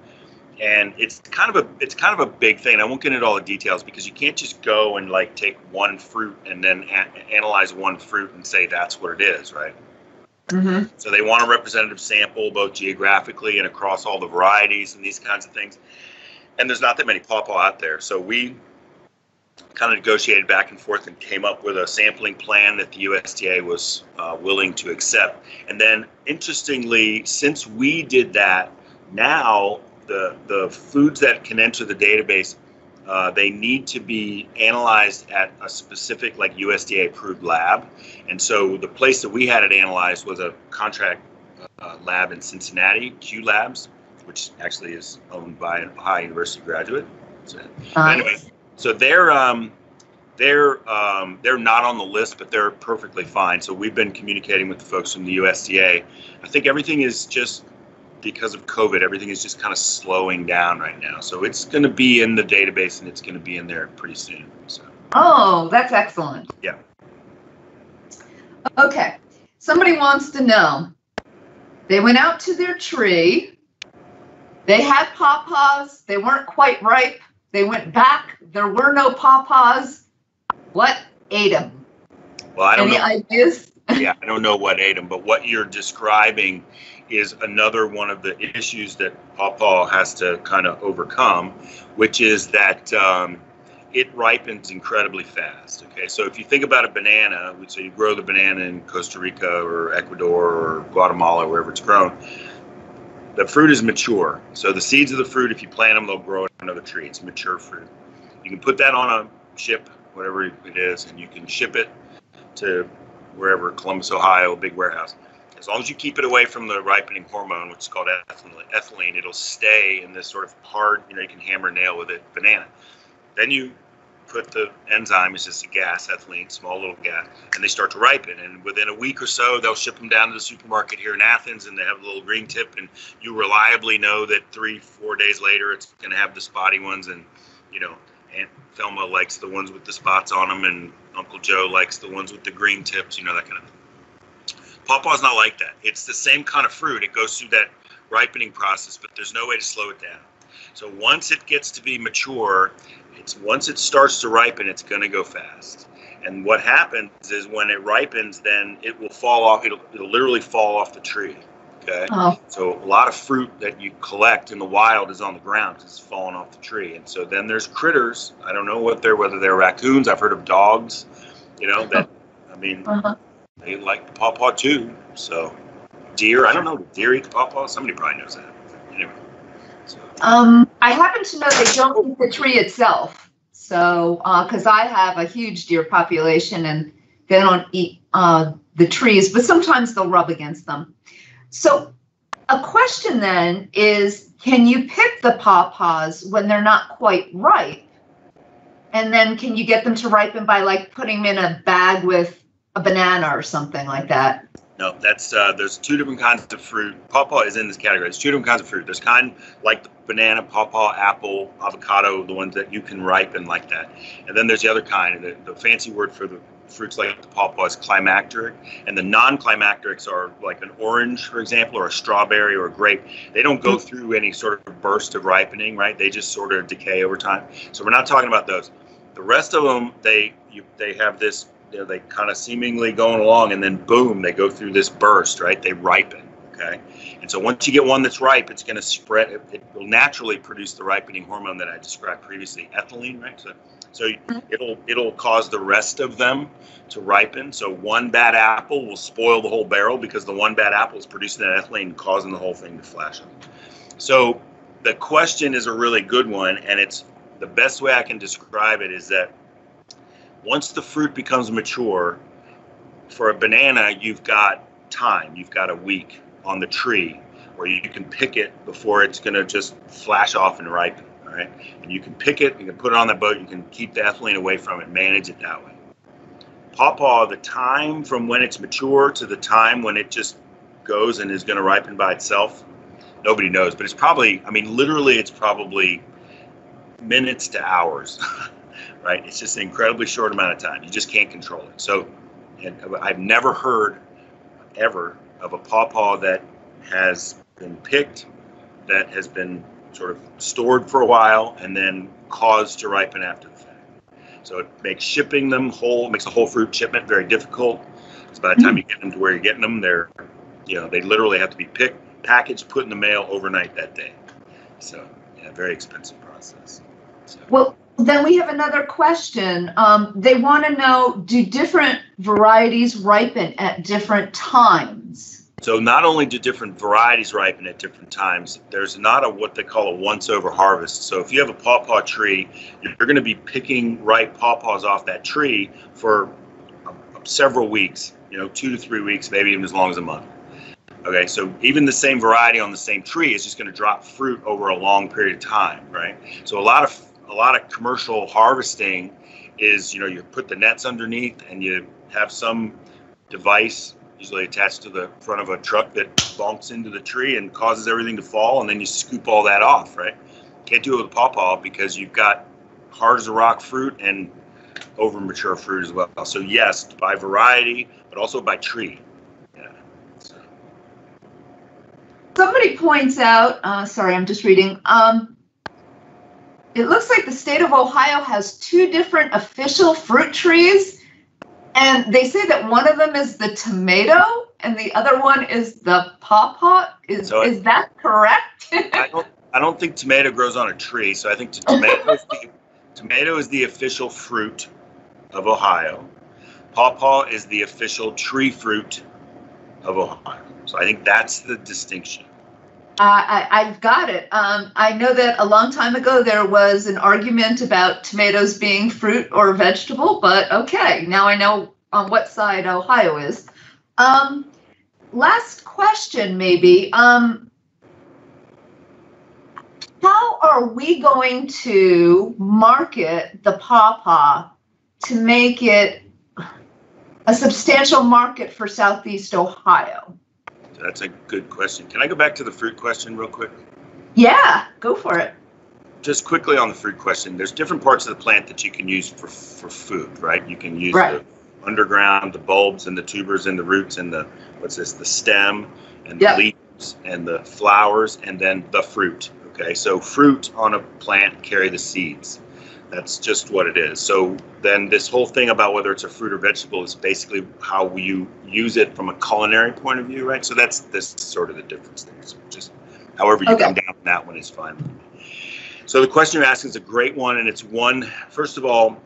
[SPEAKER 2] And it's kind of a it's kind of a big thing. I won't get into all the details because you can't just go and like take one fruit and then a- analyze one fruit and say that's what it is, right? Mm-hmm. So they want a representative sample both geographically and across all the varieties and these kinds of things. And there's not that many pawpaw out there, so we kind of negotiated back and forth and came up with a sampling plan that the USDA was uh, willing to accept. And then, interestingly, since we did that, now the the foods that can enter the database, uh, they need to be analyzed at a specific, like USDA approved lab. And so the place that we had it analyzed was a contract uh, lab in Cincinnati, Q Labs, which actually is owned by an Ohio University graduate. So, anyway, so they're um, they're um, they're not on the list, but they're perfectly fine. So we've been communicating with the folks from the USDA. I think everything is just because of COVID, everything is just kind of slowing down right now. So it's going to be in the database and it's going to be in there pretty soon. So.
[SPEAKER 3] Oh, that's excellent.
[SPEAKER 2] Yeah.
[SPEAKER 3] Okay. Somebody wants to know. They went out to their tree. They had pawpaws. They weren't quite ripe. They went back. There were no pawpaws. What ate them?
[SPEAKER 2] Well, I don't
[SPEAKER 3] Any
[SPEAKER 2] know.
[SPEAKER 3] ideas?
[SPEAKER 2] yeah, I don't know what ate them, but what you're describing is another one of the issues that pawpaw has to kind of overcome, which is that um, it ripens incredibly fast. Okay, so if you think about a banana, so you grow the banana in Costa Rica or Ecuador or Guatemala, wherever it's grown the fruit is mature. So the seeds of the fruit, if you plant them, they'll grow another tree. It's mature fruit. You can put that on a ship, whatever it is, and you can ship it to wherever, Columbus, Ohio, a big warehouse. As long as you keep it away from the ripening hormone, which is called ethylene, it'll stay in this sort of hard, you know, you can hammer nail with it, banana. Then you put the enzyme, it's just a gas, ethylene, small little gas, and they start to ripen. And within a week or so, they'll ship them down to the supermarket here in Athens, and they have a little green tip, and you reliably know that three, four days later, it's going to have the spotty ones, and you know, Aunt Thelma likes the ones with the spots on them, and Uncle Joe likes the ones with the green tips, you know, that kind of thing. Pawpaw's not like that. It's the same kind of fruit. It goes through that ripening process, but there's no way to slow it down. So once it gets to be mature, it's once it starts to ripen, it's going to go fast. And what happens is when it ripens, then it will fall off. It'll, it'll literally fall off the tree. Okay. Oh. So a lot of fruit that you collect in the wild is on the ground. It's falling off the tree. And so then there's critters. I don't know what they're, whether they're raccoons. I've heard of dogs, you know, that, [laughs] I mean, uh-huh. They like the pawpaw too. So deer, I don't know, deer eat pawpaw? Somebody probably knows that. Anyway.
[SPEAKER 3] Um, I happen to know they don't eat the tree itself. So, because uh, I have a huge deer population and they don't eat uh, the trees, but sometimes they'll rub against them. So, a question then is can you pick the pawpaws when they're not quite ripe? And then can you get them to ripen by like putting them in a bag with a banana or something like that?
[SPEAKER 2] No, that's uh, there's two different kinds of fruit. Pawpaw is in this category. There's two different kinds of fruit. There's kind like the banana, pawpaw, apple, avocado, the ones that you can ripen like that. And then there's the other kind. The, the fancy word for the fruits like the pawpaw is climacteric, and the non-climacterics are like an orange, for example, or a strawberry or a grape. They don't go through any sort of burst of ripening, right? They just sort of decay over time. So we're not talking about those. The rest of them, they you, they have this, you know, they kind of seemingly going along, and then boom, they go through this burst, right? They ripen. Okay, and so once you get one that's ripe, it's going to spread. It, it will naturally produce the ripening hormone that I described previously, ethylene, right? So so mm-hmm. it'll it'll cause the rest of them to ripen. So one bad apple will spoil the whole barrel because the one bad apple is producing that ethylene, causing the whole thing to flash up. So the question is a really good one, and it's the best way I can describe it is that once the fruit becomes mature, for a banana, you've got time. You've got a week on the tree where you can pick it before it's going to just flash off and ripen right? And you can pick it, you can put it on the boat, you can keep the ethylene away from it, manage it that way. Pawpaw, the time from when it's mature to the time when it just goes and is going to ripen by itself, nobody knows. But it's probably, I mean, literally, it's probably minutes to hours, [laughs] right? It's just an incredibly short amount of time. You just can't control it. So, and I've never heard ever of a pawpaw that has been picked, that has been sort of stored for a while and then caused to ripen after the fact. So it makes shipping them whole, makes a whole fruit shipment very difficult. Because by the time you get them to where you're getting them, they're, you know, they literally have to be picked, packaged, put in the mail overnight that day. So, yeah, very expensive process. So.
[SPEAKER 3] Well, then we have another question. Um, they want to know do different varieties ripen at different times?
[SPEAKER 2] So not only do different varieties ripen at different times, there's not a what they call a once over harvest. So if you have a pawpaw tree, you're going to be picking ripe pawpaws off that tree for several weeks, you know, two to three weeks, maybe even as long as a month. Okay, so even the same variety on the same tree is just going to drop fruit over a long period of time, right? So a lot of a lot of commercial harvesting is, you know, you put the nets underneath and you have some device usually attached to the front of a truck that bonks into the tree and causes everything to fall, and then you scoop all that off, right? Can't do it with pawpaw because you've got hard as a rock fruit and over mature fruit as well. So yes, by variety, but also by tree. Yeah. So.
[SPEAKER 3] Somebody points out. Uh, sorry, I'm just reading. Um, it looks like the state of Ohio has two different official fruit trees and they say that one of them is the tomato and the other one is the pawpaw. Is so is that correct? [laughs]
[SPEAKER 2] I don't I don't think tomato grows on a tree. So I think tomato is the, tomato is the official fruit of Ohio. Pawpaw is the official tree fruit of Ohio. So I think that's the distinction.
[SPEAKER 3] I, have got it. Um, I know that a long time ago there was an argument about tomatoes being fruit or vegetable, but okay, now I know on what side Ohio is. Um, last question, maybe. Um, how are we going to market the pawpaw to make it a substantial market for Southeast Ohio?
[SPEAKER 2] That's a good question. Can I go back to the fruit question real quick?
[SPEAKER 3] Yeah, go for it.
[SPEAKER 2] Just quickly on the fruit question, there's different parts of the plant that you can use for for food, right? You can use right. the underground, the bulbs and the tubers and the roots and the what's this, the stem and the yep. leaves and the flowers and then the fruit. Okay, so fruit on a plant carry the seeds. That's just what it is. So then this whole thing about whether it's a fruit or vegetable is basically how you use it from a culinary point of view, right? So that's this sort of the difference there. So just however you okay. come down that one is fine. So the question you're asking is a great one, and it's one. First of all,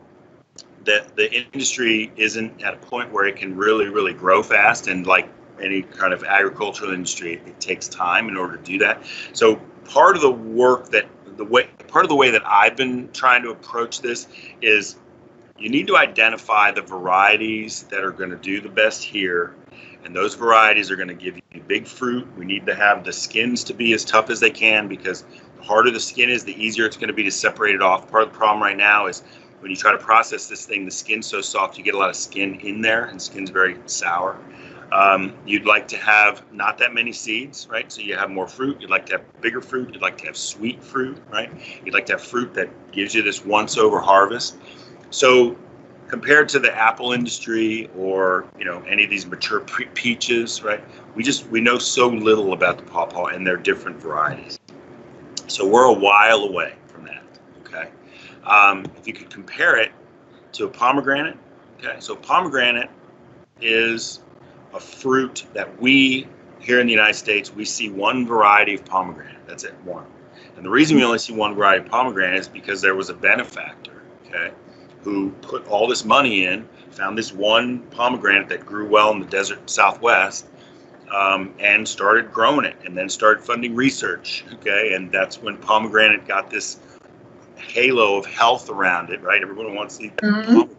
[SPEAKER 2] that the industry isn't at a point where it can really, really grow fast, and like any kind of agricultural industry, it takes time in order to do that. So part of the work that the way part of the way that I've been trying to approach this is you need to identify the varieties that are going to do the best here and those varieties are going to give you big fruit. We need to have the skins to be as tough as they can because the harder the skin is the easier it's going to be to separate it off. Part of the problem right now is when you try to process this thing the skin's so soft you get a lot of skin in there and skin's very sour Um, you'd like to have not that many seeds, right? So you have more fruit. You'd like to have bigger fruit. You'd like to have sweet fruit, right? You'd like to have fruit that gives you this once over harvest. So compared to the apple industry or you know any of these mature peaches, right? We just we know so little about the pawpaw and their different varieties. So we're a while away from that. Okay, um, if you could compare it to a pomegranate, okay, so pomegranate is a fruit that we here in the United States we see one variety of pomegranate. That's it, one. And the reason we only see one variety of pomegranate is because there was a benefactor, okay, who put all this money in, found this one pomegranate that grew well in the desert southwest, um, and started growing it, and then started funding research. Okay, and that's when pomegranate got this halo of health around it. Right, everyone wants to eat mm-hmm. pomegranate,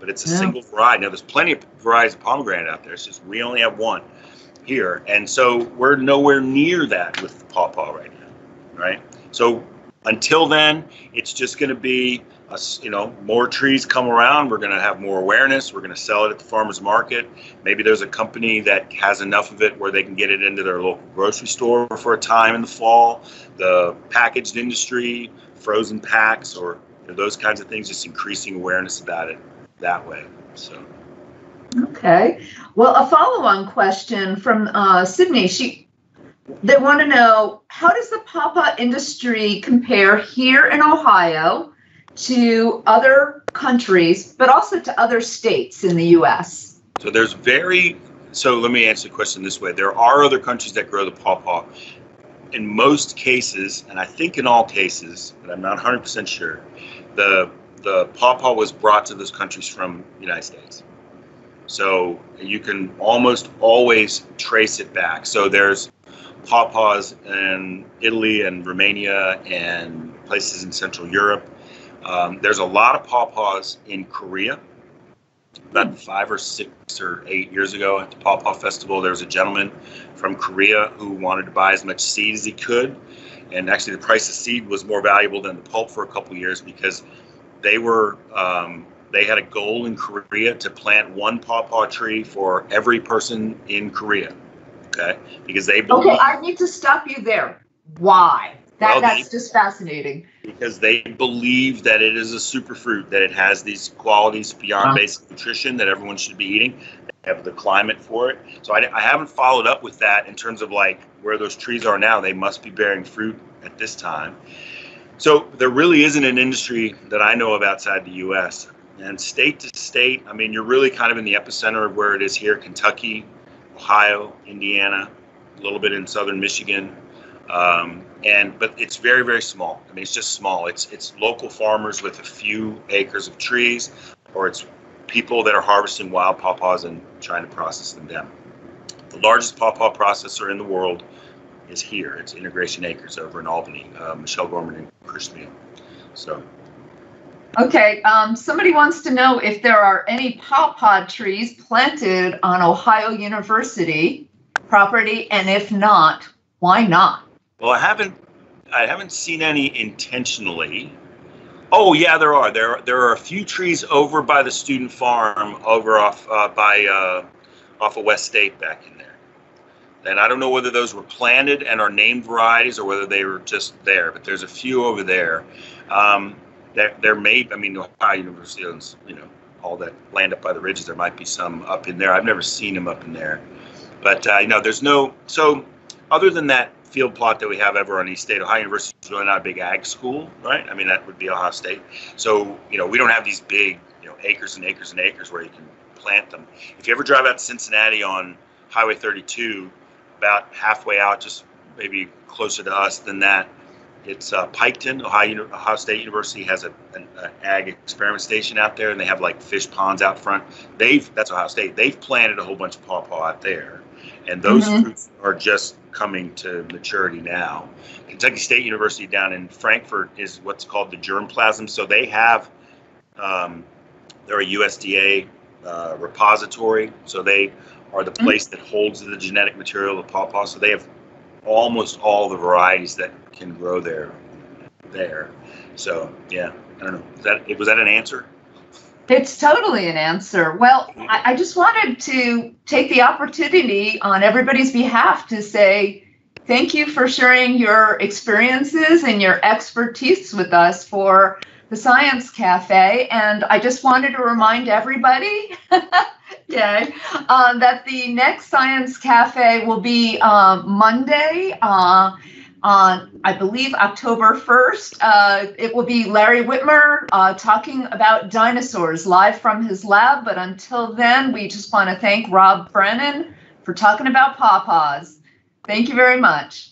[SPEAKER 2] but it's a yeah. single variety. Now, there's plenty of varieties of pomegranate out there. It's just we only have one here, and so we're nowhere near that with the pawpaw right now. Right, so until then, it's just going to be us, you know, more trees come around, we're going to have more awareness. We're going to sell it at the farmers market. Maybe there's a company that has enough of it where they can get it into their local grocery store for a time in the fall. The packaged industry, frozen packs, or those kinds of things, just increasing awareness about it that way. So.
[SPEAKER 3] Okay. Well, a follow-on question from uh, Sydney. She they want to know how does the pawpaw industry compare here in Ohio to other countries, but also to other states in the U.S.?
[SPEAKER 2] So there's very so let me answer the question this way. There are other countries that grow the pawpaw. In most cases, and I think in all cases, but I'm not 100% sure, the the pawpaw was brought to those countries from the United States. So you can almost always trace it back. So there's pawpaws in Italy and Romania and places in Central Europe um, there's a lot of pawpaws in Korea. About five or six or eight years ago at the Pawpaw Festival, there was a gentleman from Korea who wanted to buy as much seed as he could. And actually, the price of seed was more valuable than the pulp for a couple years because they were um, they had a goal in Korea to plant one pawpaw tree for every person in Korea. Okay, because they
[SPEAKER 3] believe, okay. I need to stop you there. Why? That, well, that's they, just fascinating.
[SPEAKER 2] Because they believe that it is a superfruit, that it has these qualities beyond uh-huh. basic nutrition that everyone should be eating. They have the climate for it. So I, I haven't followed up with that in terms of like where those trees are now. They must be bearing fruit at this time. So there really isn't an industry that I know of outside the U.S. And state to state, I mean, you're really kind of in the epicenter of where it is here Kentucky, Ohio, Indiana, a little bit in southern Michigan, um, and but it's very very small. I mean, it's just small. It's it's local farmers with a few acres of trees, or it's people that are harvesting wild pawpaws and trying to process them down. The largest pawpaw processor in the world is here. It's Integration Acres over in Albany. Uh, Michelle Gorman and Chris Chmiel. So.
[SPEAKER 3] Okay, um, somebody wants to know if there are any pawpaw trees planted on Ohio University property, and if not, why not?
[SPEAKER 2] Well, I haven't I haven't seen any intentionally. Oh yeah, there are. There there are a few trees over by the student farm over off uh, by uh, off of West State back in. And I don't know whether those were planted and are named varieties or whether they were just there. But there's a few over there. Um, there there may I mean Ohio University owns you know all that land up by the ridges. There might be some up in there. I've never seen them up in there. But uh, you know, there's no so other than that field plot that we have ever on East State. Ohio University is really not a big ag school, right? I mean, that would be Ohio State. So, you know, we don't have these big, you know, acres and acres and acres where you can plant them. If you ever drive out to Cincinnati on Highway 32, about halfway out, just maybe closer to us than that, it's uh, Piketon. Ohio, Ohio State University has a, an, an, ag experiment station out there, and they have like fish ponds out front. They've that's Ohio State. They've planted a whole bunch of pawpaw out there, and those mm-hmm. fruits are just coming to maturity now. Kentucky State University down in Frankfort is what's called the germplasm. So they have, um, they're a USDA uh, repository. So they are the mm-hmm. place that holds the genetic material of pawpaw. So they have almost all the varieties that can grow there. There. So yeah, I don't know. Is that was that an answer?
[SPEAKER 3] It's totally an answer. Well, I, I, just wanted to take the opportunity on everybody's behalf to say thank you for sharing your experiences and your expertise with us for the Science Cafe. And I just wanted to remind everybody. [laughs] yay, uh, that the next Science Cafe will be uh, Monday. Uh, on, I believe, October 1st. Uh, it will be Larry Witmer uh, talking about dinosaurs live from his lab. But until then, we just want to thank Rob Brannan for talking about pawpaws. Thank you very much.